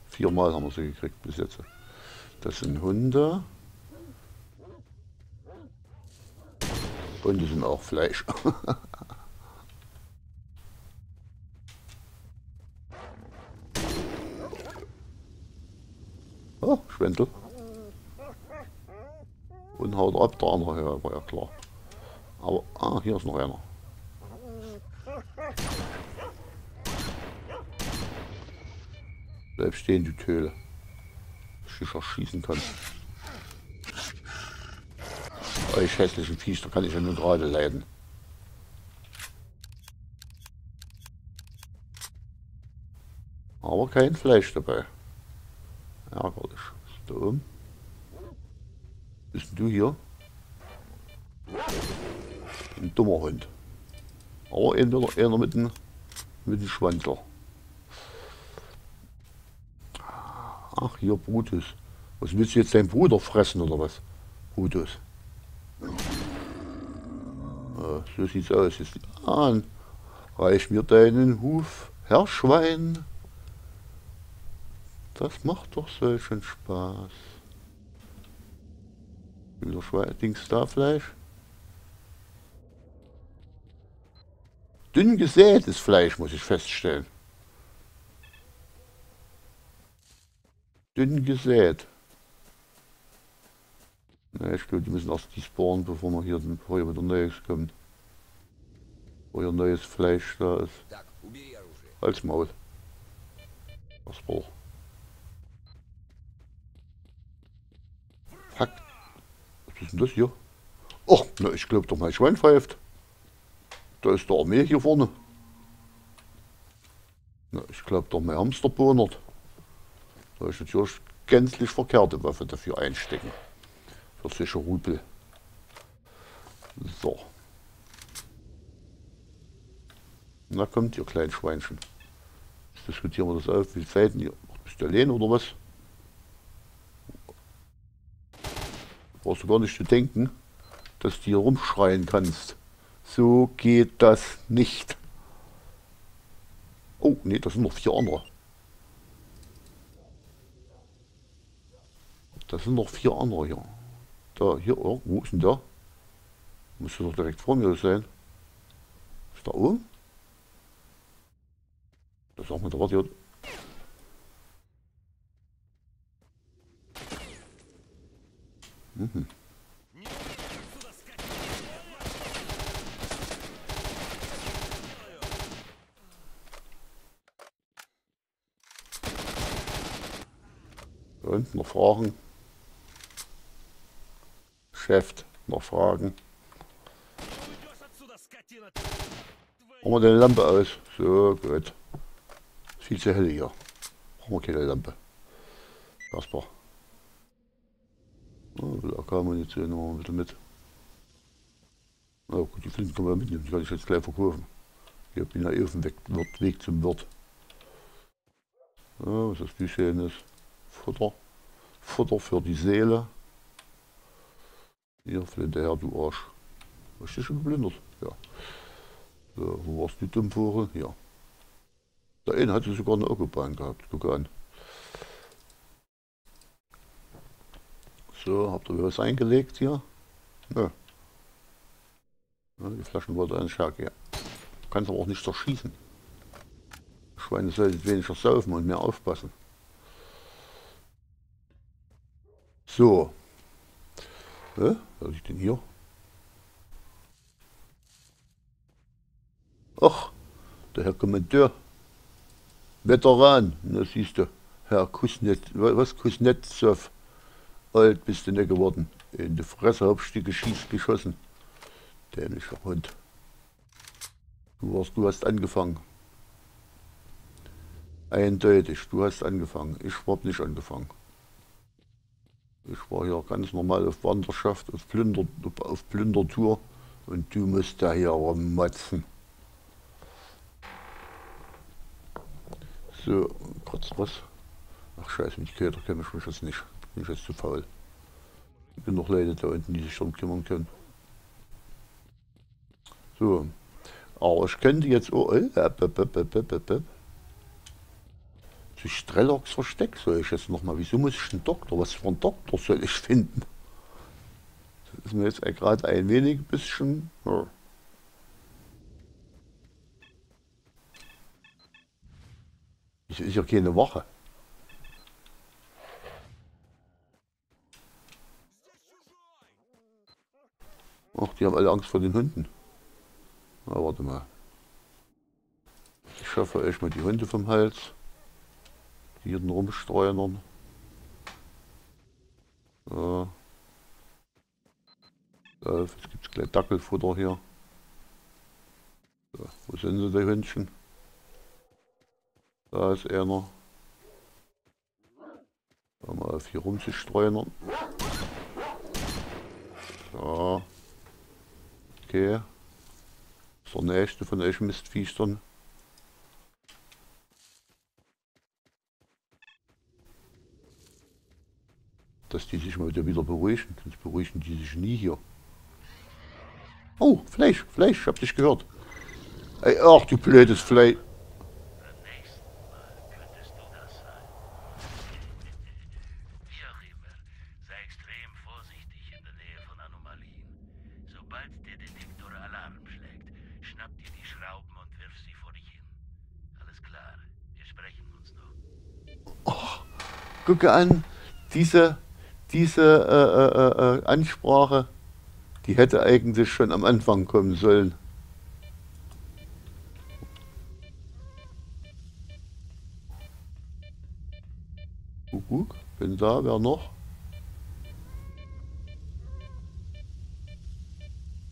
Viermal haben wir sie gekriegt bis jetzt. Das sind Hunde. Und die sind auch Fleisch. oh, Schwendel. Und haut ab, der andere, ja, war ja klar. Aber, ah, hier ist noch einer. Bleib stehen, du Töle. Dass ich erschießen kann. Euch hässlichen Viech, da kann ich ja nur gerade leiden. Aber kein Fleisch dabei. Ärgerlich. Da oben? Bist du hier? Ein dummer Hund. Aber einer, einer mit dem, mit dem Schwanzler. Ach, hier Brutus. Was willst du jetzt deinen Bruder fressen oder was? Brutus. Ja, so sieht's aus. Jetzt an. Reich mir deinen Huf, Herr Schwein. Das macht doch solchen Spaß. Wieder Dings da Fleisch. Dünn gesätes Fleisch, muss ich feststellen. Dünn gesät. Ne, ich glaube, die müssen erst die spawnen, bevor wir hier, bevor hier wieder Neues kommt. Euer neues Fleisch da ist. Als Maul. Was braucht. Fuck. Was ist denn das hier? Ach, na, ich glaube doch mein Schwein pfeift. Da ist der Armee hier vorne. Na, ich glaube doch mein Hamster bonert. Da ist natürlich gänzlich verkehrte Waffe dafür einstecken. Für sicher Rubel. So. Na kommt ihr kleinen Schweinchen. Jetzt diskutieren wir das auf. Wie seid ihr? Bist du allein oder was? Brauchst du gar nicht zu denken, dass du hier rumschreien kannst. So geht das nicht. Oh, nee, das sind noch vier andere. Das sind noch vier andere hier. Da, hier, oh, wo ist denn der? Müsste doch direkt vor mir sein. Ist da oben? Das ist auch mit hier. Mhm. Unten noch Fragen. Chef, noch Fragen. Machen wir deine Lampe aus. So, gut. Viel zu hell hier. Brauchen wir keine Lampe. Kasper. Oh, AK-Munition nehmen wir ein bisschen mit. Na gut, die Flinten können wir mitnehmen, die kann ich jetzt gleich verkaufen. Hier bin ja eh auf dem Weg, Wirt, Weg zum Wirt. Ja, was das wie schön ist. Futter. Futter für die Seele. Hier, Flinte her, du Arsch. Hast du schon geblindert? Ja. So, wo warst du dumm vorher? Ja. Der eine hatte sogar eine Autobahn gehabt. Guck an. So, habt ihr was eingelegt hier? Nö. Ja, die Flaschen wollte ein Scherk, ja. Kannst aber auch nicht zerschießen. Schweine sollten weniger saufen und mehr aufpassen. So. Hä? Was ist denn hier? Ach, der Herr Kommandeur. Veteran, na siehst du, Herr Kusnet, was Kuznetsov. Alt bist du nicht geworden. In die Fresse habst du geschießt geschossen. Dämlicher Hund. Du, warst, du hast angefangen. Eindeutig, du hast angefangen. Ich hab nicht angefangen. Ich war hier ganz normal auf Wanderschaft, auf, Plünder, auf Plündertour und du musst da hier rummotzen. So, kurz was. Ach scheiße, mit Köder kenne ich mich jetzt nicht. Bin ich jetzt zu faul. Ich bin noch Leute da unten, die sich darum kümmern können. So. Aber ich könnte jetzt auch... Äh, zu Strelocks Versteck soll ich jetzt nochmal. Wieso muss ich einen Doktor? Was für einen Doktor soll ich finden? Das ist mir jetzt gerade ein wenig bisschen... Ja. Ich ist ja keine Wache. Ach, die haben alle Angst vor den Hunden. Na, warte mal. Ich schaffe euch mal die Hunde vom Hals. Die hier rumstreunern. So. so jetzt gibt es gleich Dackelfutter hier. So, wo sind sie, die Hündchen? Da ist einer. Da mal auf hier rumzustreunern. So. Okay. Das ist der nächste von euch Mistviechern. Dass die sich mal wieder beruhigen. Sonst beruhigen die sich nie hier. Oh, Fleisch, Fleisch, ich hab dich gehört. Ey, ach, du blödes Fleisch. Gucke an, diese diese äh, äh, äh, Ansprache, die hätte eigentlich schon am Anfang kommen sollen. Guck, bin da, wer noch?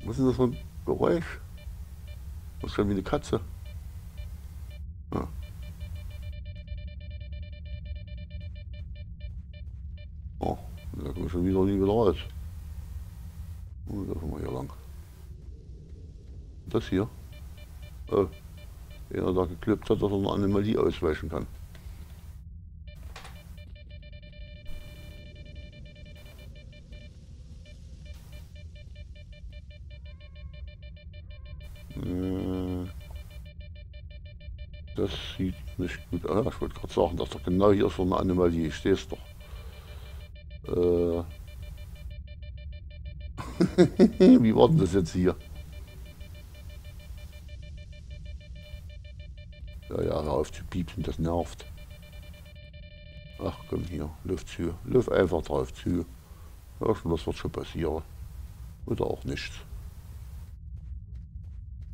Was ist das für ein Geräusch? Das ist schon wie eine Katze. Das hier. Oh, einer da geklippt hat, dass er eine Anomalie ausweichen kann. Das sieht nicht gut aus. Ich wollte gerade sagen, dass doch genau hier so eine Anomalie. Ich sehe es doch. Äh Wie war denn das jetzt hier? Ja, ja, hör auf zu piepsen, das nervt. Ach komm hier, Luft zu. Luft einfach drauf zu. Irgendwas wird schon passieren. Oder auch nichts.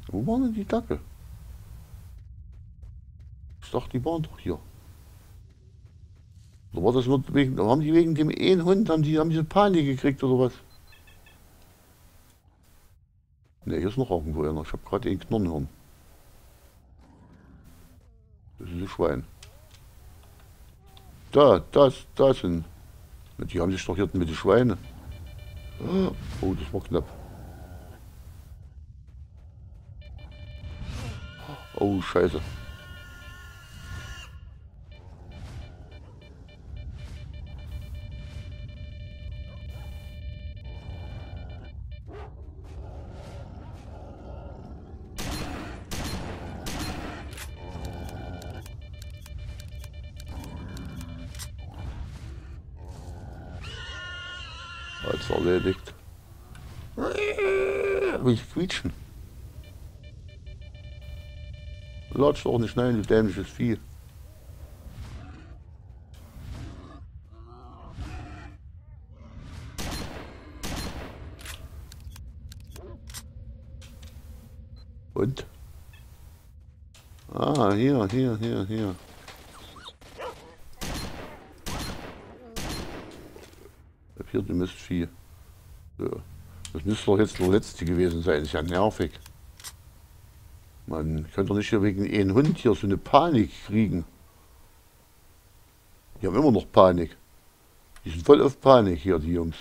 Wo waren denn die Dackel? Ich dachte, die waren doch hier. Oder war das wegen, haben die wegen dem einen Hund, haben die, haben die Panik gekriegt oder was? Ne, hier ist noch irgendwo einer. Ich habe gerade den Knurren hören. Das ein Schwein. Da, das, da sind. Die haben sich doch hier mit den Schweinen. Oh, das war knapp. Oh, scheiße. Latsch doch nicht schnell, du dämliches Vieh. Und? Ah, hier, hier, hier, hier. Der vierte Mistvieh. Das müsste doch jetzt der letzte gewesen sein. Ist ja nervig. Man könnte doch nicht wegen einem Hund hier so eine Panik kriegen. Die haben immer noch Panik. Die sind voll auf Panik hier, die Jungs.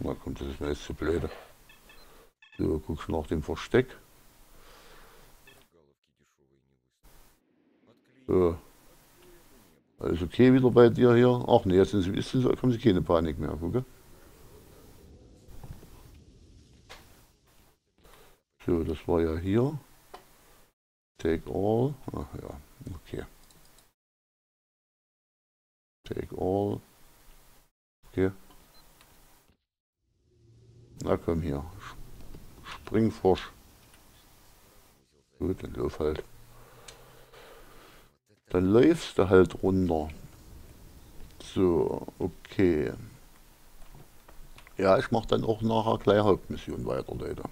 Na kommt, das ist mir jetzt zu blöde. So, guckst nach dem Versteck. So. Alles okay wieder bei dir hier? Ach nee, jetzt sind sie, jetzt sind sie, haben sie keine Panik mehr, gucke. So, das war ja hier. Take all. Ach ja, okay. Take all. Okay. Na komm hier. Spring forsch. Gut, dann lauf halt. Dann läufst du halt runter. So, okay. Ja, ich mache dann auch nachher gleich Hauptmission weiter, Leute.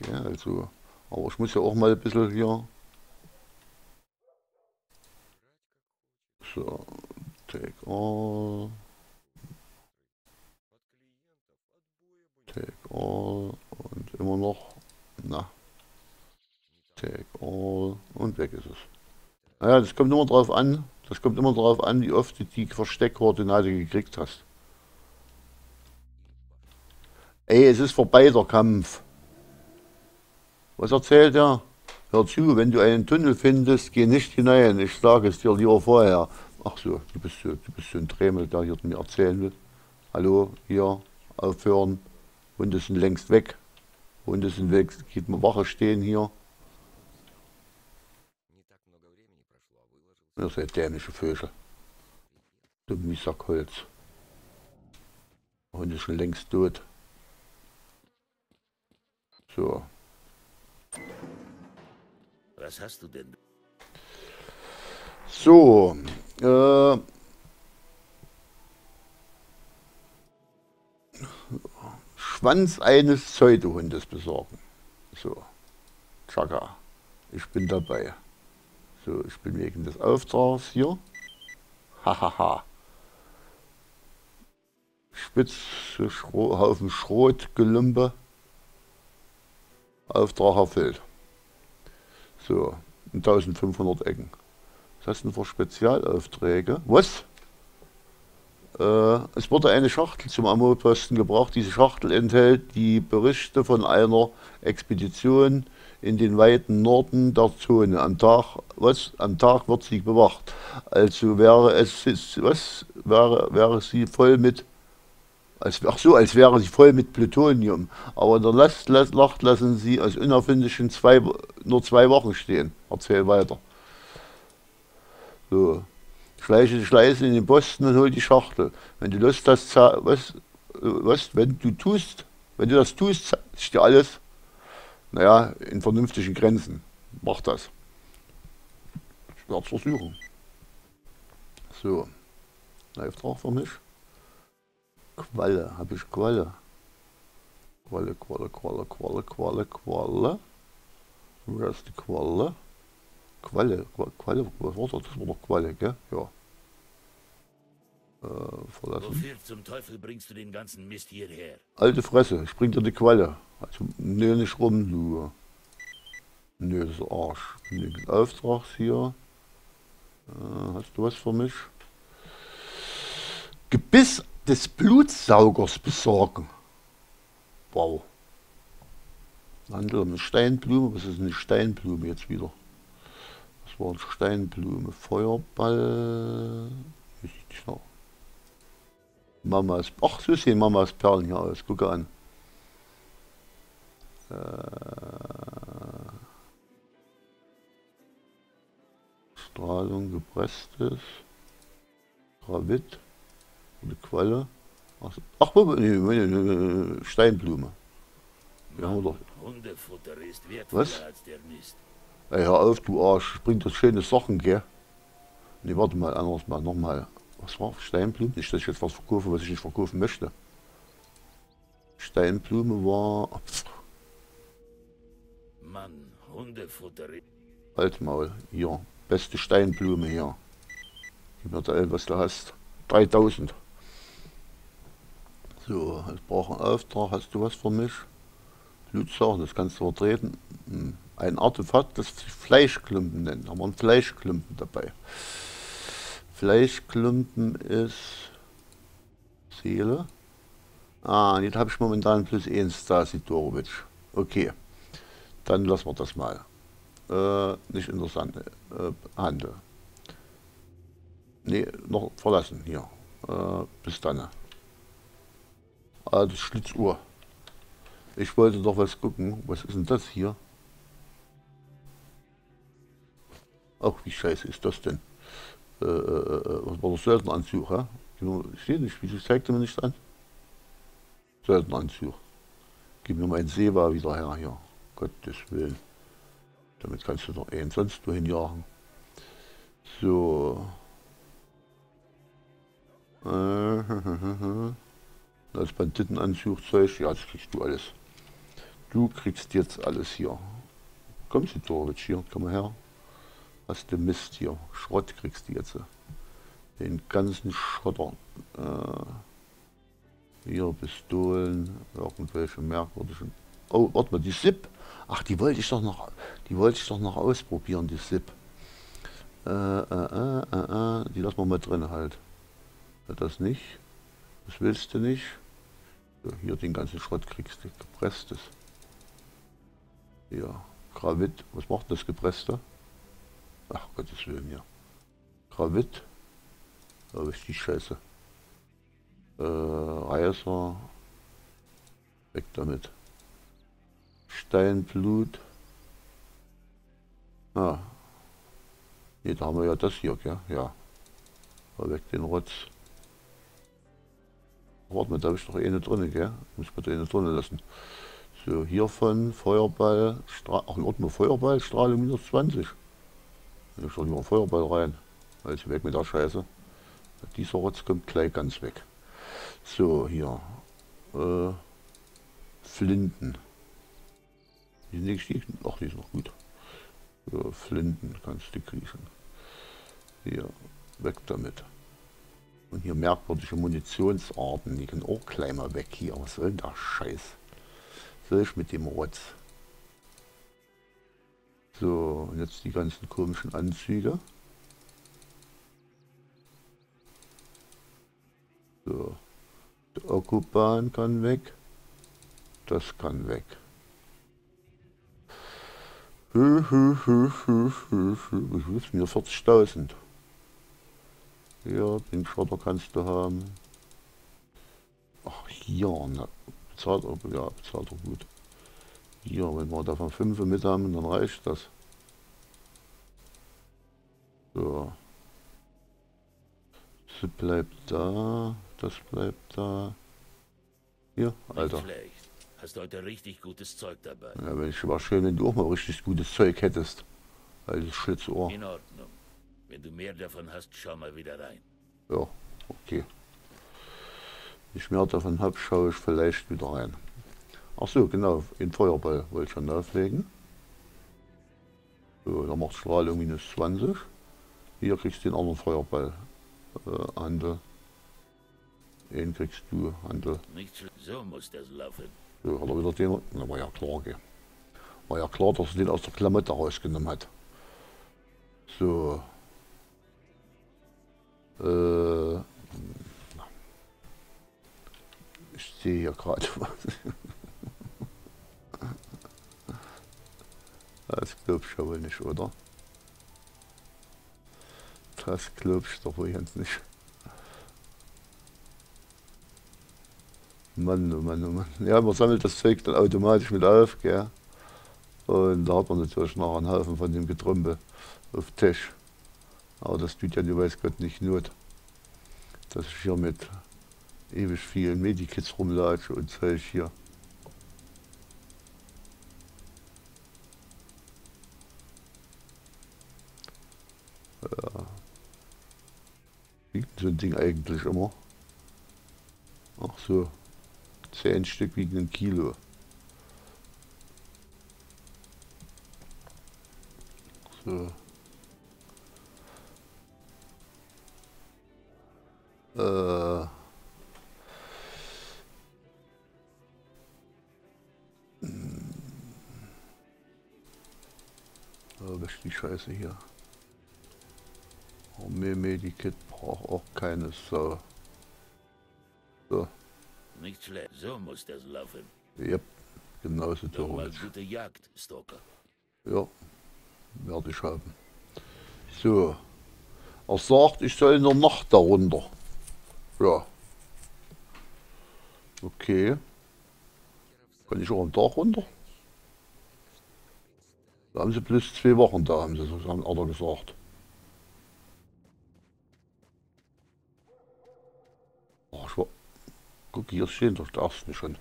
Okay, also, aber ich muss ja auch mal ein bisschen hier. So, take all. Take all und immer noch, na, take all und weg ist es. Naja, das kommt immer drauf an, das kommt immer drauf an, wie oft du die Versteckkoordinate gekriegt hast. Ey, es ist vorbei der Kampf. Was erzählt er? Hör zu, wenn du einen Tunnel findest, geh nicht hinein. Ich sage es dir lieber vorher. Ach so, du bist so, du bist so ein Dremel, der hier mir erzählen will. Hallo, hier, aufhören. Hunde sind längst weg. Hunde sind weg. Geht mal Wache stehen hier. Ihr seid dämliche Vögel. Dumm wie Sackholz. Hunde schon längst tot. So. Was hast du denn? So, äh, Schwanz eines Pseudohundes besorgen. So, Chaka, ich bin dabei. So, ich bin wegen des Auftrags hier. Hahaha. Spitz, Schro Haufen Schrot, Gelümpe. Auftrag erfüllt. So, 1500 Ecken. Was hast du denn für Spezialaufträge? Was? Äh, es wurde eine Schachtel zum Ammo-Posten gebracht. Diese Schachtel enthält die Berichte von einer Expedition in den weiten Norden der Zone. Am Tag, was? Am Tag wird sie bewacht. Also wäre es, was? Wäre, wäre sie voll mit, als, ach so, als wäre sie voll mit Plutonium. Aber in der Nacht lassen sie aus unerfindlichen zwei, nur zwei Wochen stehen. Erzähl weiter. So. Schleiche die Schleiße in den Posten und hol die Schachtel. Wenn du Lust hast, was, was, wenn du tust, wenn du das tust, ich dir alles, naja, in vernünftigen Grenzen. Mach das. Ich werde es versuchen. So. Auftrag für mich. Qualle, habe ich Qualle. Qualle, Qualle, Qualle, Qualle, Qualle, Qualle. Wo ist die Qualle? Qualle, Qualle, was war das? Das war doch Qualle, gell? Ja. Äh, verlassen. Wofür zum Teufel bringst du den ganzen Mist hierher? Alte Fresse, ich bring dir die Qualle. Also, nö, nicht rum, du. Nö, das ist Arsch. Den Auftrag hier. Äh, hast du was für mich? Gebiss des Blutsaugers besorgen. Wow. Handel um eine Steinblume. Was ist eine Steinblume jetzt wieder? war Steinblume, Feuerball. Ich noch. Mamas. Ach, so sehen Mamas Perlen hier aus. Gucke an. Äh, Strahlung, gepresstes. Gravit. Eine Qualle. Ach, ach nee, nee, Steinblume. Wir haben doch. Hundefutter ist wertvoller Was? als der Mist. Ey, hör auf, du Arsch. Bringt das schöne Sachen, gell? Ne, warte mal, anders mal, nochmal. Was war? Steinblume? Nicht, dass ich jetzt was verkaufe, was ich nicht verkaufen möchte. Steinblume war... Mann, Hundefutter. Altmaul, hier. Beste Steinblume hier. Gib mir da, was du hast. 3000. So, ich brauche einen Auftrag. Hast du was für mich? Blutsaugen, das kannst du vertreten. Hm ein Artefakt, das sich Fleischklumpen nennt. Da haben wir einen Fleischklumpen dabei. Fleischklumpen ist Seele. Ah, jetzt habe ich momentan plus 1 Stasi Dorovic. Okay, dann lassen wir das mal. Äh, nicht interessant. Äh, Handel. Ne, noch verlassen hier. Äh, bis dann. Ah, das Schlitzuhr. Ich wollte doch was gucken. Was ist denn das hier? Ach, wie scheiße ist das denn? Äh, äh, äh was war der Söldneranzug, hä? Ich sehe nicht, wieso zeigt er mir nicht an? Söldneranzug. Gib mir meinen Seva wieder her hier. Gottes Willen. Damit kannst du doch eh sonst wohin jagen. So. Das Banditenanzugzeug, ja, das kriegst du alles. Du kriegst jetzt alles hier. Kommst du, Torwitsch, hier, komm mal her. Was du Mist hier. Schrott kriegst du jetzt. Den ganzen Schotter. Äh, hier Pistolen, irgendwelche merkwürdigen. Oh, warte mal, die SIP. Ach, die wollte ich doch noch, die wollte ich doch noch ausprobieren, die SIP. Äh, äh, äh, äh, äh die lassen wir mal drin halt. Das nicht. Das willst du nicht. So, hier den ganzen Schrott kriegst du. Gepresstes. Ja, Gravit. Was macht das Gepresste? Ach Gottes Willen, ja. Gravit. Da ist die Scheiße. Äh, Reiser. Weg damit. Steinblut. Ah. Ne, da haben wir ja das hier, gell? Ja. Aber weg den Rotz. Warte mal, da habe ich doch eine drin, gell? Muss ich bitte eine drin lassen. So, hiervon Feuerball, Stra ach, mal, Feuerball, Strahlung minus 20. Ich soll lieber Feuerball rein. Also weg mit der Scheiße. Dieser Rotz kommt gleich ganz weg. So, hier. Äh, Flinten. Die nächste, ach, die ist noch gut. Ja, Flinten kannst du kriegen. Hier, weg damit. Und hier merkwürdige Munitionsarten, die können auch gleich mal weg hier. Was soll denn der Scheiß? Soll ich mit dem Rotz? So, und jetzt die ganzen komischen Anzüge. So, der Akkubahn kann weg. Das kann weg. Ich wüsste mir 40.000. Ja, den Schotter kannst du haben. Ach, hier, ne. Bezahlt er, ja, bezahlt er gut. Hier, wenn wir davon 5 mit haben, dann reicht das. So. Das bleibt da, das bleibt da. Hier, Alter. Hast heute richtig gutes Zeug dabei. Ja, wenn ich war schön, wenn du auch mal richtig gutes Zeug hättest. Also Schlitzohr. In Ordnung. Wenn du mehr davon hast, schau mal wieder rein. Ja, okay. Wenn ich mehr davon habe, schaue ich vielleicht wieder rein. Ach so, genau, den Feuerball wollte ich schon auflegen. So, da macht Strahlung minus 20. Hier kriegst du den anderen Feuerball. Äh, Handel. Den kriegst du, Handel. Nicht. So muss das laufen. So, hat er wieder den. Na, war ja klar, gell. War ja klar, dass er den aus der Klamotte rausgenommen hat. So. Äh, ich sehe hier gerade was. Das glaub ich wohl nicht, oder? Das glaub ich doch wohl jetzt nicht. Mann, oh Mann, oh Mann. Ja, man sammelt das Zeug dann automatisch mit auf, gell? Und da hat man natürlich noch einen Haufen von dem Getrümpel auf Tisch. Aber das tut ja, du weiß Gott, nicht Not. Dass ich hier mit ewig vielen Medikits rumlatsche und Zeug hier. Ja. Wiegt so ein Ding eigentlich immer? Ach so. Zehn Stück wiegen ein Kilo. Scheiße hier? Oh, mehr Medikit braucht auch keine Sau. So, Nicht schlecht. So muss das laufen. yep, genauso theoretisch. gute Jagd, Stalker. Ja, werde ich haben. So, er sagt, ich soll in der Nacht darunter. Ja. Okay. Kann ich auch am Tag runter? Da haben sie plus zwei Wochen da, haben sie so haben alle gesagt. Ach, ich war, guck, hier stehen doch die ersten schon.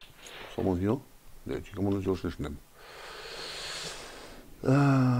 Was haben wir hier? Ne, die kann man natürlich nicht nehmen. Äh,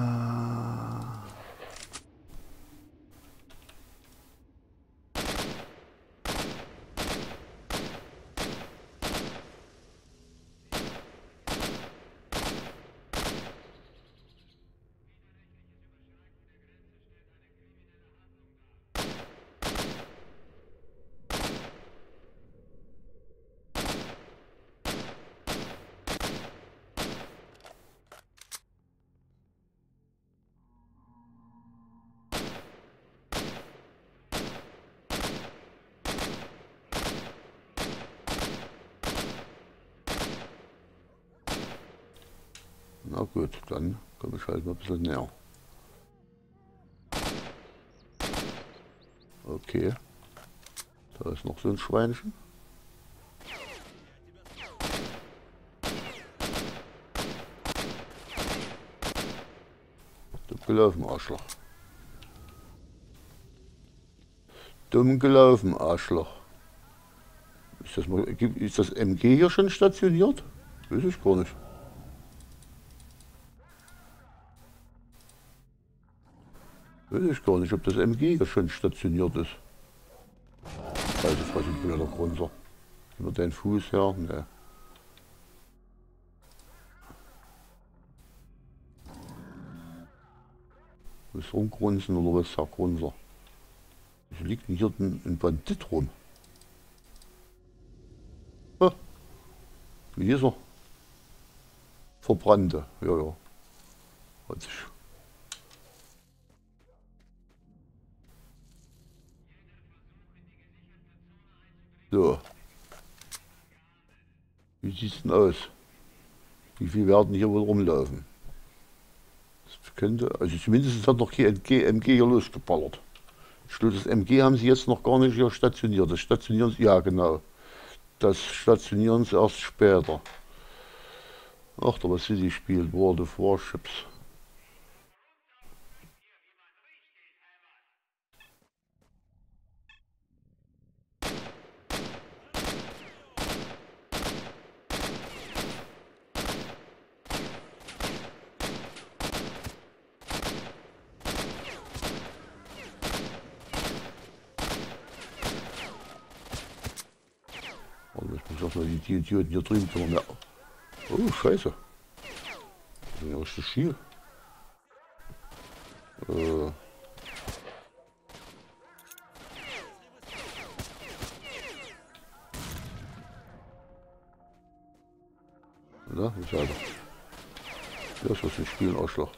Na gut, dann komme bisschen näher. Okay. Da ist noch so ein Schweinchen. Dumm gelaufen, Arschloch. Dumm gelaufen, Arschloch. Ist das, mal, ist das MG hier schon stationiert? Weiß ich gar nicht. Weiß ich gar nicht, ob das MG schon stationiert ist. Also das war ein blöder Grunzer. Über deinen Fuß her? Ne. Muss rumgrunzen oder was sagt Grunzer? Wieso liegt denn hier ein Bandit rum? Ah, wie ist er? Verbrannte, ja ja. Hat sich So. Wie sieht's denn aus? Wie viel werden hier wohl rumlaufen? Das könnte, also zumindest hat noch kein MG, hier losgeballert. Das MG haben sie jetzt noch gar nicht hier stationiert. Das stationieren sie, ja genau. Das stationieren sie erst später. Ach, da was City spielt, World of Warships. Also ich die, Idioten hier drüben kümmern. Ja. Oh, scheiße. Das ist ja richtig viel. Äh. Na, wie ist er? Ja, ist ein Spielen, Arschloch.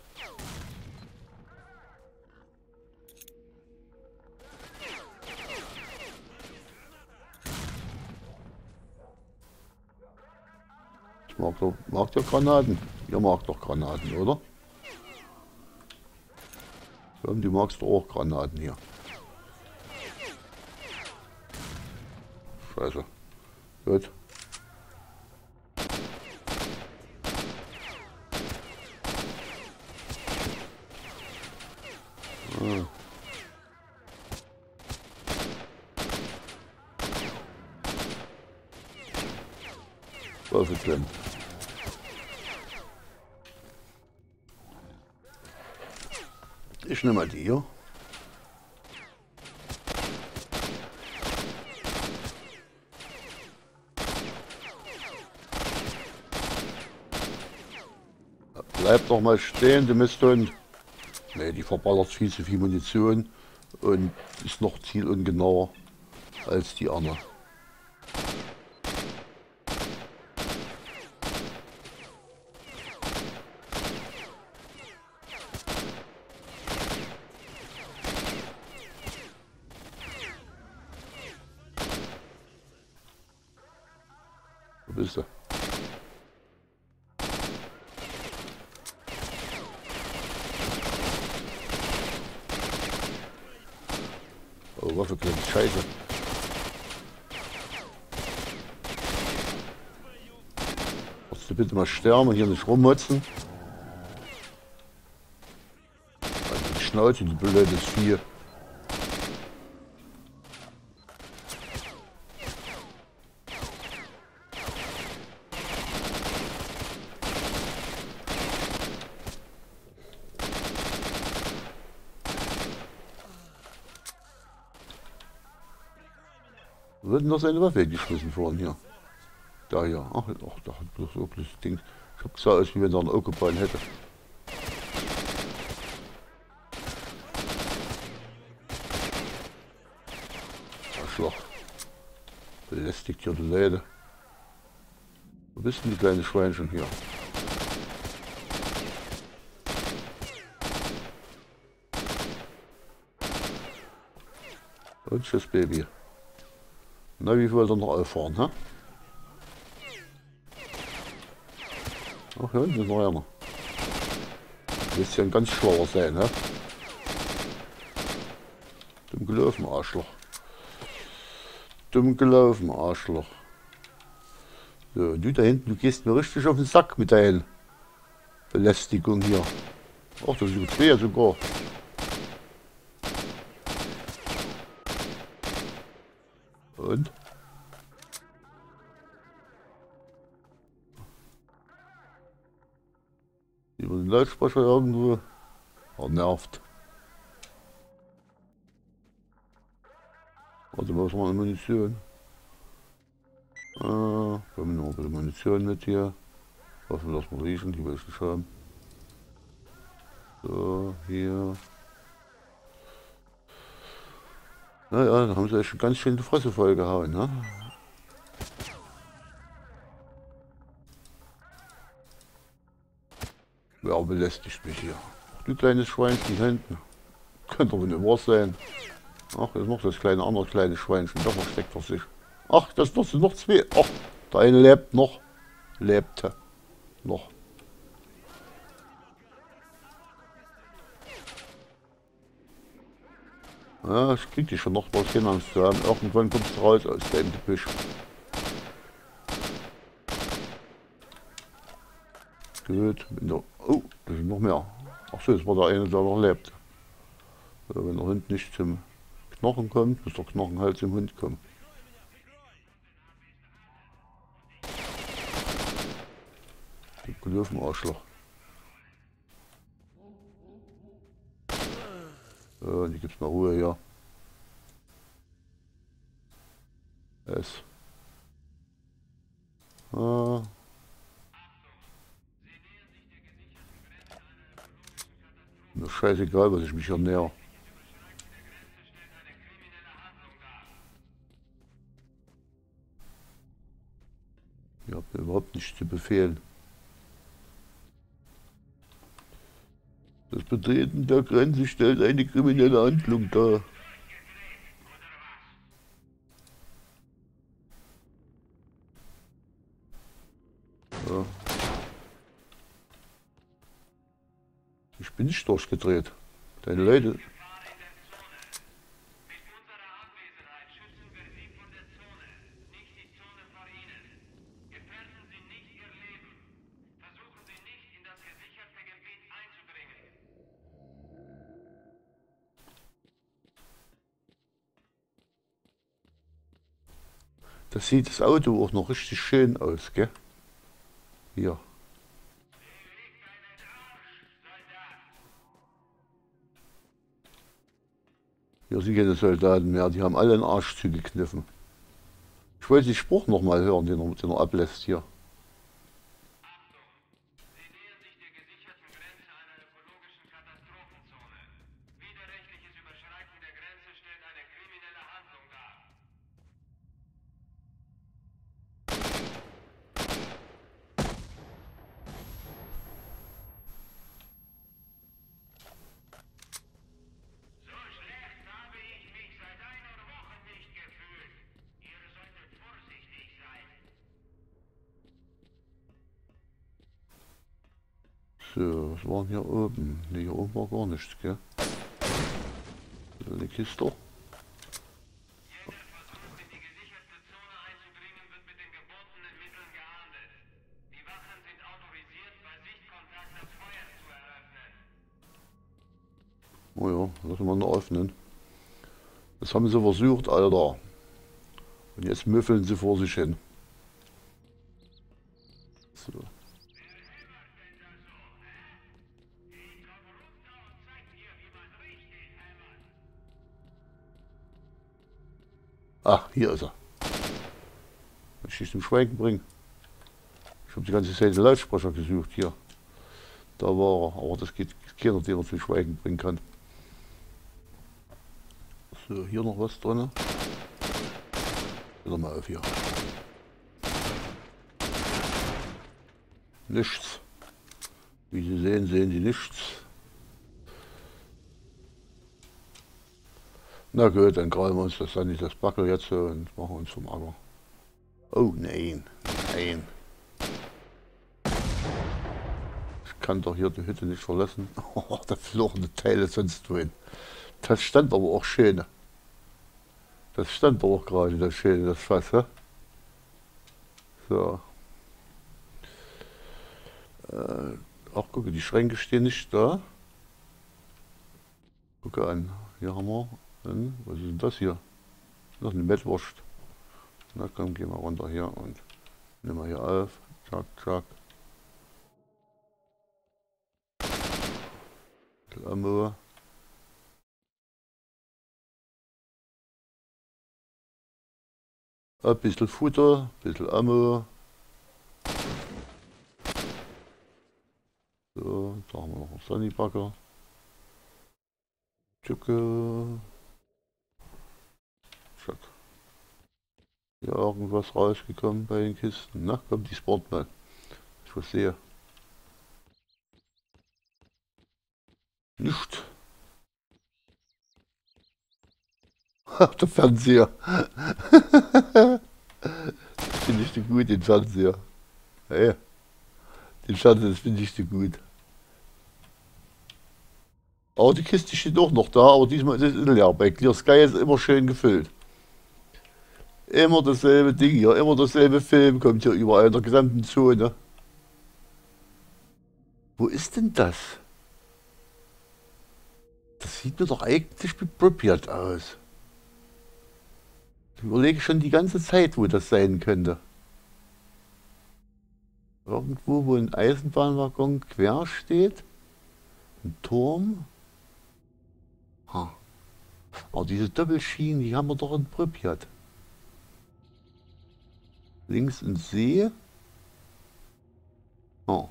Ich mag doch Granaten. Ihr mag doch Granaten, oder? Ja, und du magst doch auch Granaten hier. Scheiße. Gut. Ah. Waffe klemmen. Ich nehme mal die hier. Bleib doch mal stehen, du Misthund. Ne, die verballert viel zu viel Munition und ist noch zielungenauer als die andere. Wo bist du? Oh, Waffe klingt scheiße. Kannst du bitte mal sterben und hier nicht rummotzen? Also die Schnauze, die blödes Vieh. Wird noch seine Waffe weggeschmissen worden hier. Da hier. Ach, ach da hat bloß so das Ding. Ich hab gesagt, als wenn er einen Autobahn hätte. Arschloch. Belästigt hier die Leute. Wo bist denn die kleine Schweinchen hier? Und tschüss, Baby. Na, wie wollt ihr noch auffahren, hä? Ach, hier unten ist noch einer. Du willst ja ein ganz schlauer sein, hä? Dumm gelaufen, Arschloch. Dumm gelaufen, Arschloch. So, du da hinten, du gehst mir richtig auf den Sack mit deinen Belästigung hier. Ach, das ist zwei sogar. Lautsprecher irgendwo. Oh, nervt. Also was mal Munition. Äh, wir haben noch ein bisschen Munition mit hier. Lassen wir das mal riechen, die will ich nicht haben. So, hier. Naja, da haben sie echt ganz schön die Fresse vollgehauen, ne? Wer belästigt mich hier? Du kleines Schweinchen hinten. Könnte aber nicht wahr sein. Ach, jetzt noch das kleine andere kleine Schweinchen. Da versteckt er sich. Ach, das sind noch zwei. Ach, der eine lebt noch. Lebte. Noch. Ja, ich krieg die schon noch was hin Angst zu haben. Irgendwann kommst du raus aus dem Gebüsch. Gut. Oh, da sind noch mehr. Ach so, das war der eine, der noch lebt. So, wenn der Hund nicht zum Knochen kommt, muss der Knochen halt zum Hund kommen. Gelaufen, Arschloch. So, die gibt's mal Ruhe hier. Es. Ah. Mir scheißegal, was ich mich hier näher. Ich habe überhaupt nichts zu befehlen. Das Betreten der Grenze stellt eine kriminelle Handlung dar. Bin nicht durchgedreht. Deine Leute. Das sieht das Auto auch noch richtig schön aus, gell? Hier. Hier sind keine Soldaten mehr, die haben alle den Arsch zugekniffen. Ich wollte den Spruch noch mal hören, den er, den er ablässt hier. Oben? Ne, hier oben war gar nichts, gell? Eine Kiste. Oh ja, lassen wir noch öffnen. Das haben sie versucht, Alter. Und jetzt müffeln sie vor sich hin. So. Ach, hier ist er. Wenn ich zum Schweigen bringen. Ich habe die ganze Zeit den Lautsprecher gesucht hier. Da war er, aber das geht keiner, den er zum Schweigen bringen kann. So, hier noch was drin. Wieder mal auf hier. Nichts. Wie Sie sehen, sehen Sie nichts. Na gut, dann graben wir uns das dann nicht das Backel jetzt und machen uns vom Acker. Oh nein, nein. Ich kann doch hier die Hütte nicht verlassen. Oh, da flogen Teile sonst wohin. Das stand aber auch schön. Das stand aber auch gerade, das schöne, das Fass. Ja? So. Äh, ach, gucke, die Schränke stehen nicht da. Gucke an. Hier haben wir dann, was ist denn das hier? Noch eine Mettwurst. Na komm, gehen wir runter hier und nehmen wir hier auf. Zack, zack. Ammo. Ein bisschen Futter, ein bisschen Ammo. So, da haben wir noch einen Sunnybacker. Tschücke. Hier irgendwas rausgekommen bei den Kisten. Na, komm, die Sport mal. Ich was sehe. Nicht. der Fernseher. finde ich so gut, den Fernseher. Hey, den Fernseher, das finde ich so gut. Aber die Kiste steht auch noch da, aber diesmal ist es leer. Bei Clear Sky ist immer schön gefüllt. Immer dasselbe Ding hier, immer dasselbe Film kommt hier überall in der gesamten Zone. Wo ist denn das? Das sieht mir doch eigentlich Pripyat aus. Ich überlege schon die ganze Zeit, wo das sein könnte. Irgendwo, wo ein Eisenbahnwaggon quer steht. Ein Turm. Ha. Aber diese Doppelschienen, die haben wir doch in Pripyat. Links ein See. Oh.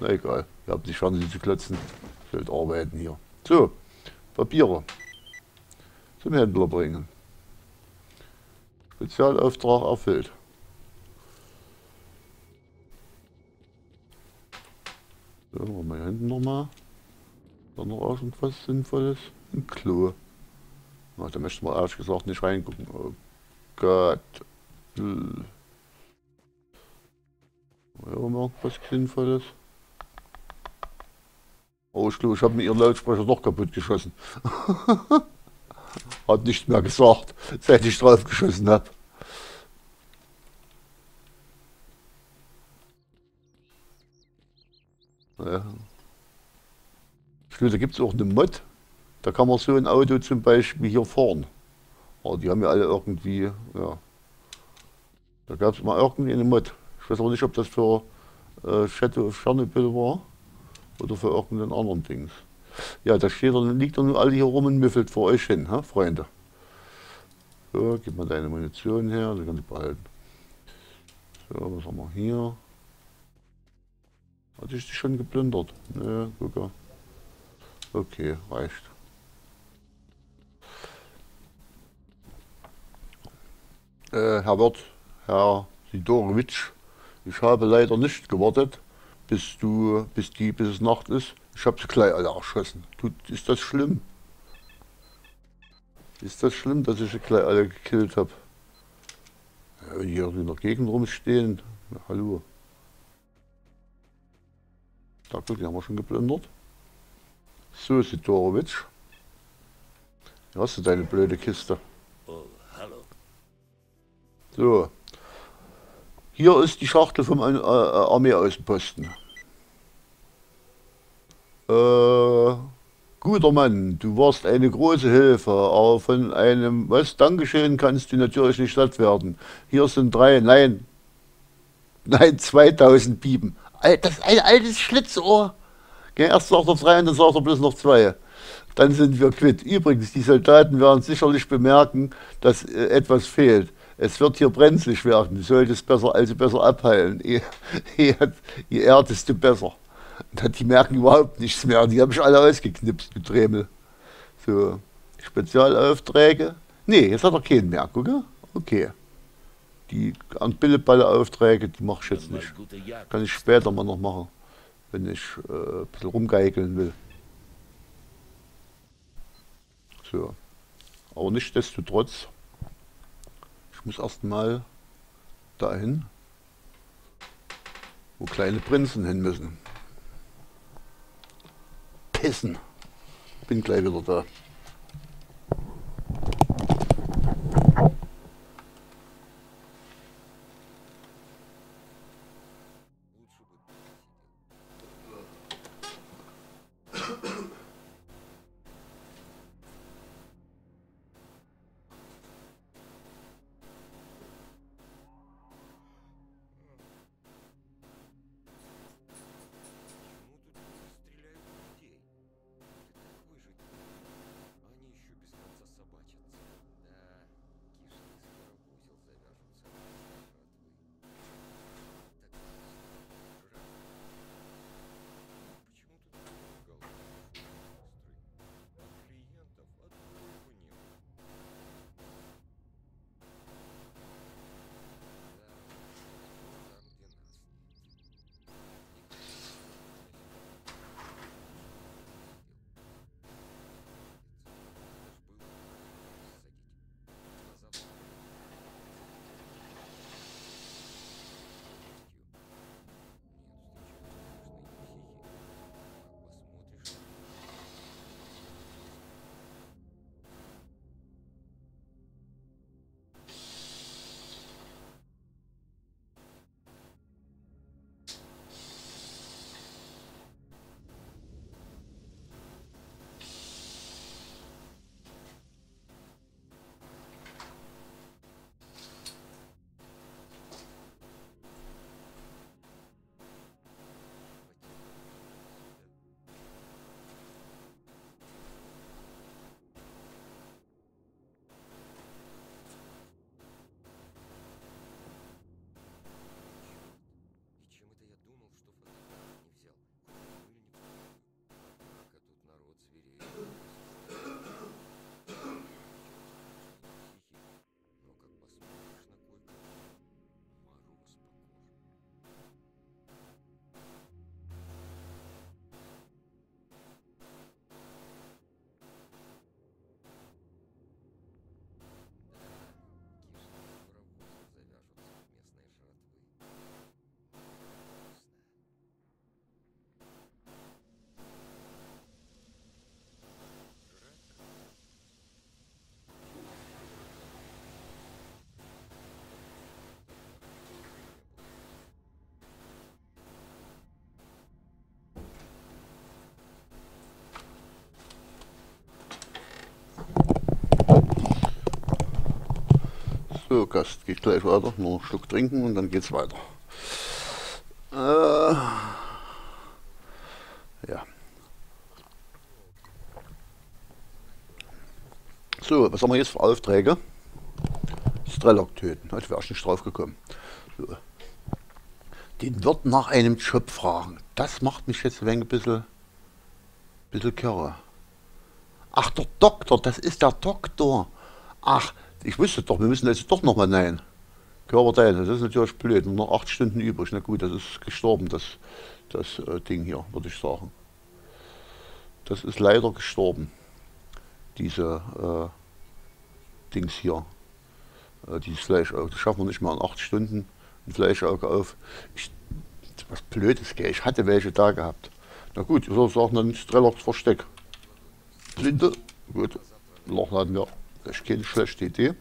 Na egal. Ihr habt nicht Chance, sie zu klotzen. Ich will arbeiten hier. So. Papiere. Zum Händler bringen. Spezialauftrag erfüllt. So, machen wir hier hinten nochmal. Da noch irgendwas Sinnvolles? Ein Klo. Ach, da möchten wir ehrlich gesagt nicht reingucken. Oh Gott. Hm. Ja, irgendwas Sinnvolles. Oh, ich glaube, ich habe mir ihren Lautsprecher doch kaputt geschossen. Hat nichts mehr gesagt, seit ich drauf geschossen habe. Ja. Ich glaube, da gibt es auch eine Mod. Da kann man so ein Auto zum Beispiel hier fahren. Aber die haben ja alle irgendwie, ja. Da gab es mal irgendwie eine Mod. Ich weiß aber nicht, ob das für äh, Shadow of Chernobyl war oder für irgendeinen anderen Dings. Ja, da steht er, liegt er nun alle hier rum und müffelt vor euch hin, ha, Freunde. So, gib mal deine Munition her, die kannst du behalten. So, was haben wir hier? Hatte ich dich schon geplündert? Ne, guck Okay, reicht. Äh, Herr Wirt, Herr Sidorowitsch, ich habe leider nicht gewartet, bis du, bis die, bis es Nacht ist. Ich habe sie gleich alle erschossen. Tut, ist das schlimm? Ist das schlimm, dass ich sie gleich alle gekillt habe? Ja, wenn hier in der Gegend rumstehen, na, hallo. Da die haben wir schon geplündert. So, Sidorowitsch. Hier hast du deine blöde Kiste. Oh, hallo. So. Hier ist die Schachtel vom äh, Armeeaußenposten. Äh, guter Mann, du warst eine große Hilfe, aber von einem was Dankeschön kannst du natürlich nicht satt werden. Hier sind drei, nein, nein, 2000 Bieben. Das ist ein altes Schlitzohr. Erst sagt er drei und dann sagt er bloß noch zwei. Dann sind wir quitt. Übrigens, die Soldaten werden sicherlich bemerken, dass äh, etwas fehlt es wird hier brenzlig werden, du solltest besser, also besser abheilen. Je, je, je eher, desto besser. Die merken überhaupt nichts mehr, die habe ich alle ausgeknipst mit Dremel. So, Spezialaufträge. Nee, jetzt hat er keinen mehr, gucke. Okay. Die Billeballe-Aufträge, die mache ich jetzt nicht. Kann ich später mal noch machen, wenn ich äh, ein bisschen rumgeigeln will. So. Aber nichtsdestotrotz ich muss erstmal dahin, wo kleine Prinzen hin müssen. Pissen. Bin gleich wieder da. So, Gast, geht gleich weiter. Nur einen Schluck trinken und dann geht's weiter. Äh, ja. So, was haben wir jetzt für Aufträge? Strelok töten. Ich wäre nicht drauf gekommen. So. Den wird nach einem Job fragen. Das macht mich jetzt ein wenig ein bisschen, bisschen kirre. Ach, der Doktor, das ist der Doktor. Ach, ich wusste doch, wir müssen jetzt doch nochmal nein. Körperteile, das ist natürlich blöd. Nur noch acht Stunden übrig. Na gut, das ist gestorben, das, das äh, Ding hier, würde ich sagen. Das ist leider gestorben. Diese äh, Dings hier. Äh, dieses Fleischauge. Das schaffen wir nicht mal in acht Stunden. Ein Fleischauge auf. Ich, was Blödes, gell. Ich hatte welche da gehabt. Na gut, ich würde sagen, dann Strellocks Versteck. Blinde. Gut. Loch hatten wir. Das ist keine schlechte Idee.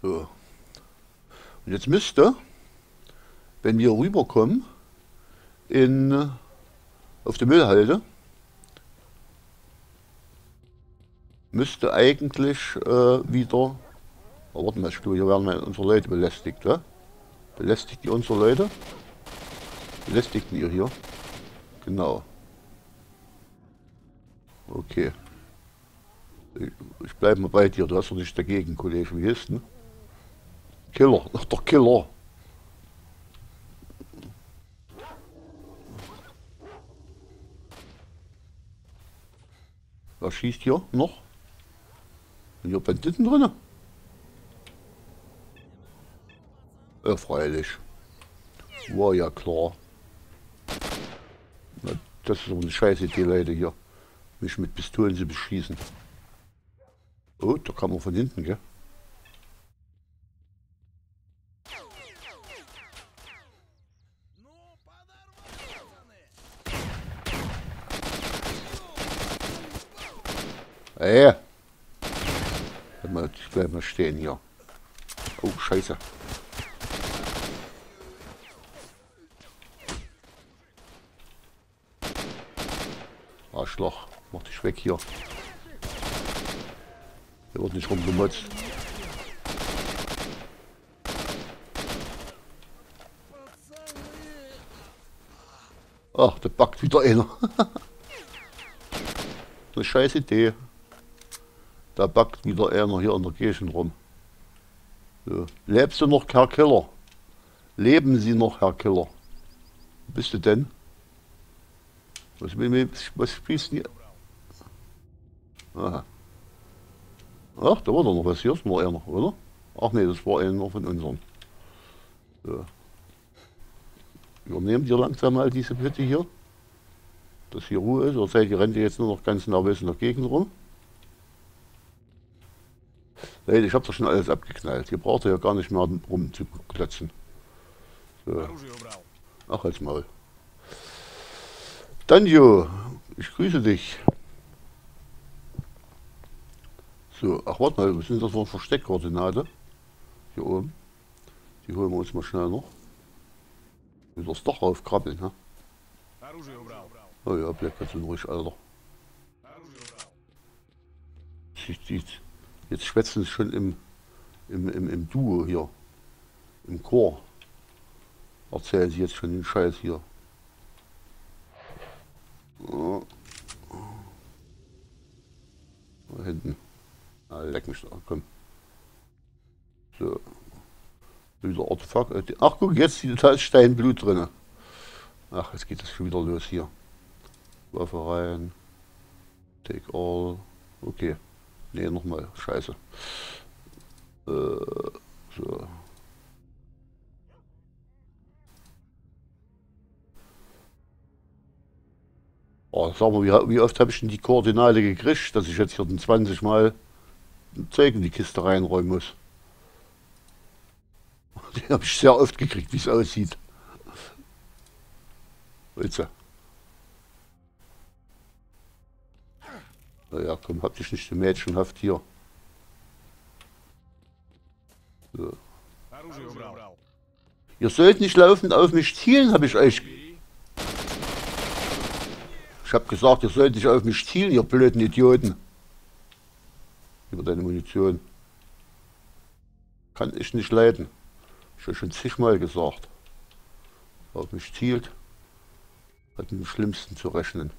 So. Und jetzt müsste, wenn wir rüberkommen, in, auf die Müllhalde, müsste eigentlich äh, wieder, oh, warte mal, ich glaube, hier werden unsere Leute belästigt, wa? Belästigt ihr unsere Leute? Belästigt ihr hier? Genau. Okay. Ich, bleibe mal bei dir, du hast doch nicht dagegen, Kollege, wie ist denn? Killer, ach der Killer. Was schießt hier noch? Sind hier Banditen drin? Ja, freilich. War ja klar. Das ist doch eine scheiße Idee, Leute, hier. Mich mit Pistolen zu beschießen. Oh, da kann man von hinten, gell? Ey! Ich bleib mal stehen hier. Oh, scheiße. Arschloch. Mach dich weg hier. Hier wird nicht rumgemotzt. Ach, da backt wieder einer. Eine scheiß Idee. Da backt wieder einer hier in der Kirche rum. So. Lebst du noch, Herr Killer? Leben Sie noch, Herr Killer? Wo bist du denn? Was, was spielst du hier? Aha. Ach, da war doch noch was hier, das war einer, oder? Ach nee, das war einer von unseren. So. Übernehmt ihr langsam mal diese Hütte hier? Dass hier Ruhe ist, oder seid ihr rennt ihr jetzt nur noch ganz nervös in der Gegend rum? Nee, ich habe doch schon alles abgeknallt. Hier braucht ihr ja gar nicht mehr rum zu klotzen. So. Ach, als Maul. Danjo, ich grüße dich. So, ach warte mal, sind das für Versteckkoordinate? Hier oben. Die holen wir uns mal schnell noch. Wir das doch aufkrabbeln, ne? Oh ja, bleib ganz ruhig, Alter. Jetzt schwätzen sie schon im, im, im, im Duo hier. Im Chor. Erzählen sie jetzt schon den Scheiß hier. Da hinten. Leck mich da, komm. So. Wieder Artefakt. Ach guck, jetzt da ist Steinblut drin. Ach, jetzt geht das schon wieder los hier. Waffe rein. Take all. Okay. Ne, nochmal. Scheiße. Äh, so. Oh, sag mal, wie, wie oft habe ich denn die Koordinate gekriegt, dass ich jetzt hier den 20 Mal Zeug in die Kiste reinräumen muss. Die habe ich sehr oft gekriegt, wie es aussieht. Willst Naja, komm, hab dich nicht so mädchenhaft hier. So. Ihr sollt nicht laufend auf mich zielen, habe ich euch... Ich habe gesagt, ihr sollt nicht auf mich zielen, ihr blöden Idioten. Über deine Munition. Kann ich nicht leiden. Ich habe schon zigmal gesagt. Auf mich zielt, hat mit dem Schlimmsten zu rechnen.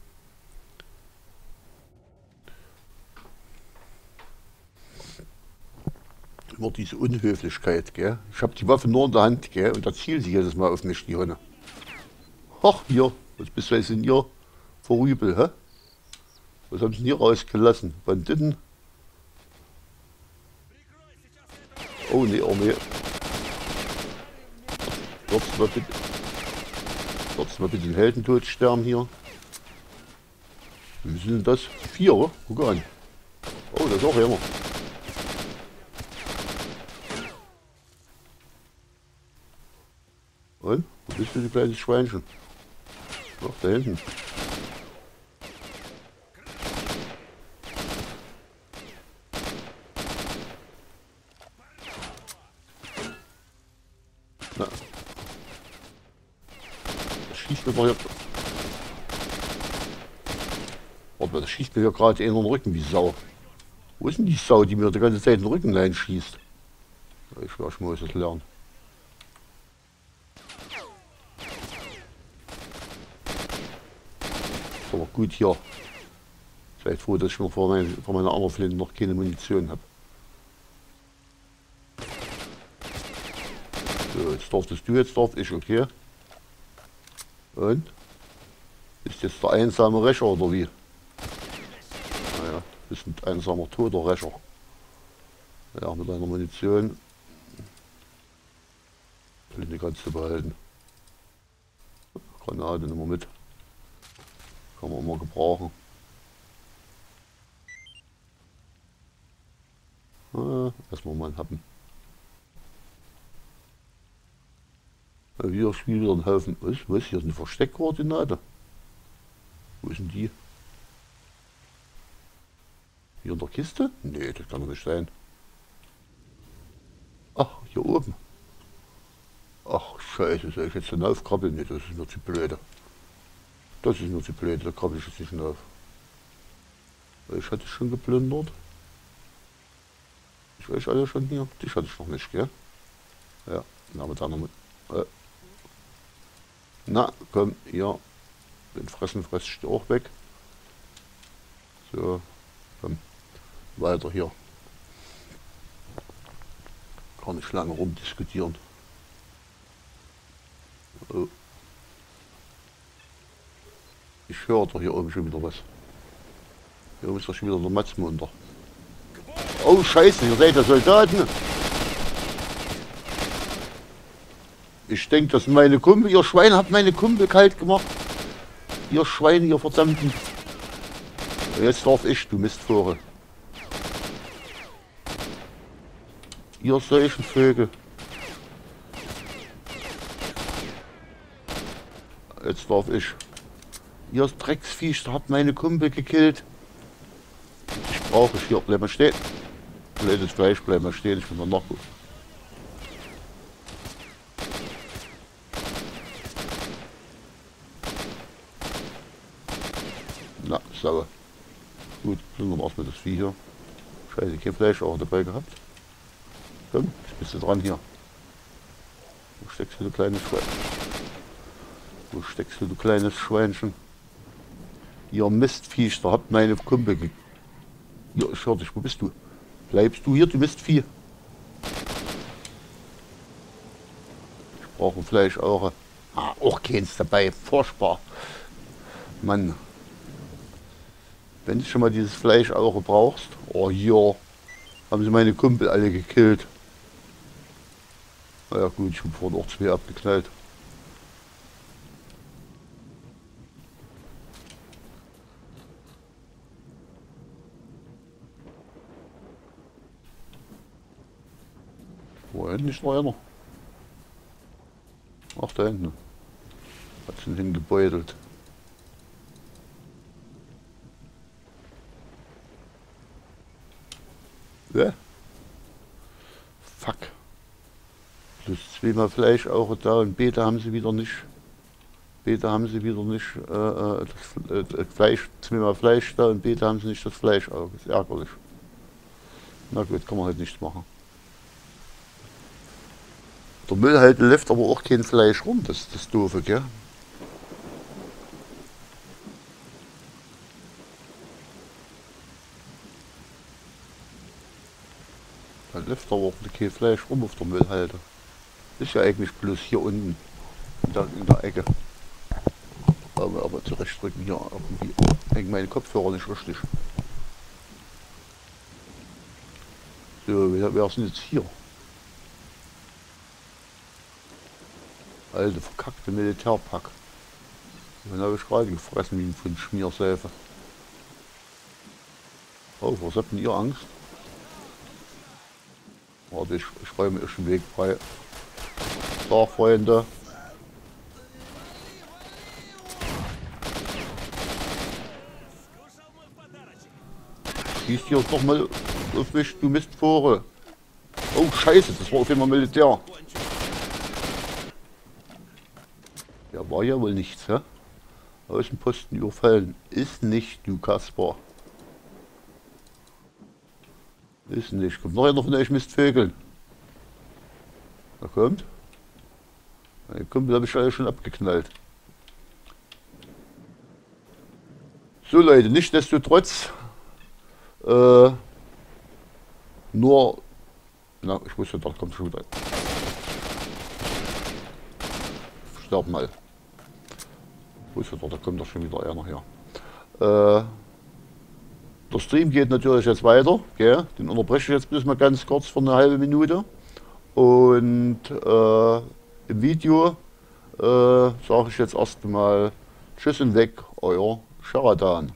Immer diese Unhöflichkeit, gell? Ich habe die Waffe nur in der Hand, gell? Und da zielt sie jedes Mal auf mich, die Honne. Ach, hier, was bist du in ihr? Vorübel, hä? Was haben sie denn hier rausgelassen? Banditen? Oh nee, oh nee. Würzt mal bitte. Würzt mal bitte den Heldentod sterben hier. Wie sind das? Vier, oder? Guck an. Oh, das ist auch immer. Und? Wo bist du, du kleines Schweinchen? Ach, da hinten. Schießt mir doch hier... Mal, das schießt mir hier gerade in den Rücken wie Sau. Wo ist denn die Sau, die mir die ganze Zeit in den Rücken reinschießt? Ich werde schon mal das lernen. Ist aber gut hier. Seid froh, dass ich noch vor, mein, vor meiner anderen Flinte noch keine Munition habe. So, jetzt darfst du, jetzt darf ich, okay. Und? Ist jetzt der einsame Rächer oder wie? Naja, bist ein einsamer toter Rächer. Ja, mit deiner Munition. Flinte kannst du behalten. Granate nehmen wir mit. Kann man immer gebrauchen. Ah, erstmal mal einen Happen. Wieder spielt wieder ein Haufen. Was? Was? Hier ist eine Versteckkoordinate. Wo ist denn die? Hier in der Kiste? Nee, das kann doch nicht sein. Ach, hier oben. Ach, scheiße, soll ich jetzt hinaufkrabbeln? Nee, das ist mir zu blöde. Das ist mir zu blöd, da krabbel ich jetzt nicht hinauf. Ich hatte schon geplündert. Ich weiß alle schon hier. Dich hatte ich noch nicht, gell? Ja, na mit mit. Äh. Na, komm, hier. Den Fressen fress ich auch weg. So, komm. Weiter hier. Gar nicht lange rumdiskutieren. Oh. Ich höre doch hier oben schon wieder was. Hier oben ist doch schon wieder der Matzmunder. Oh Scheiße, ihr seid ja Soldaten. Ich denke, das sind meine Kumpel. Ihr Schwein habt meine Kumpel kalt gemacht. Ihr Schweine, ihr verdammten. Jetzt darf ich, du Mistvogel. Ihr solchen Vögel. Jetzt darf ich. Ihr Drecksviech, habt meine Kumpel gekillt. Ich brauche hier, bleib mal stehen. Blödes Fleisch, bleib mal stehen, ich bin noch gut. Na, sauer. Gut, sind wir erstmal das Vieh hier. Scheiße, kein Fleisch auch dabei gehabt. Komm, jetzt bist du dran hier. Wo steckst du, du kleines Schwein? Wo steckst du, du kleines Schweinchen? Ihr Mistviech, da habt meine Kumpel ge... Ja, ich hör dich, wo bist du? Bleibst du hier, du Mistvieh? Ich brauche Fleisch auch. Ah, auch keins dabei, furchtbar. Mann. Wenn du schon mal dieses Fleisch auch brauchst, oh hier, haben sie meine Kumpel alle gekillt. Na ja gut, ich habe vorhin auch zwei abgeknallt. Wo hinten ist noch einer? Ach, da hinten. Hat sie hingebeutelt. Ja? Fuck. Plus zweimal Fleisch auch da und Beta haben sie wieder nicht. Beta haben sie wieder nicht äh, äh das, äh, Fleisch, zweimal Fleisch da und Beta haben sie nicht das Fleisch auch. Das ist ärgerlich. Na gut, kann man halt nichts machen. Der Müll halt läuft aber auch kein Fleisch rum, das ist das doofe, gell? Aber auch kein Fleisch rum auf der Müllhalde. Ist ja eigentlich bloß hier unten in der, in der Ecke. Aber, aber zurechtdrücken hier irgendwie hängen meine Kopfhörer nicht richtig. So, wer, wer ist denn jetzt hier? Alte verkackte Militärpack. Den habe ich gerade gefressen wie von Schmierseife. Oh, was habt denn ihr Angst? Warte, ich, ich räume euch den Weg frei. Da, Freunde. Schießt hier doch mal auf mich, du Mistvore. Oh, scheiße, das war auf einmal Militär. Ja, war ja wohl nichts, hä? Außenposten überfallen. Ist nicht, du Kasper. Ist nicht. Kommt noch einer von euch Mistvögeln? Da kommt. Der Kumpel habe ich alle schon abgeknallt. So Leute, nichtsdestotrotz äh, nur, na, ich wusste, da kommt schon wieder. Sterb mal. Ich wusste, da kommt doch schon wieder einer her. Äh, der Stream geht natürlich jetzt weiter. Gell? Den unterbreche ich jetzt bloß mal ganz kurz für eine halbe Minute. Und äh, im Video äh, sage ich jetzt erstmal Tschüss und weg, euer Sheradan.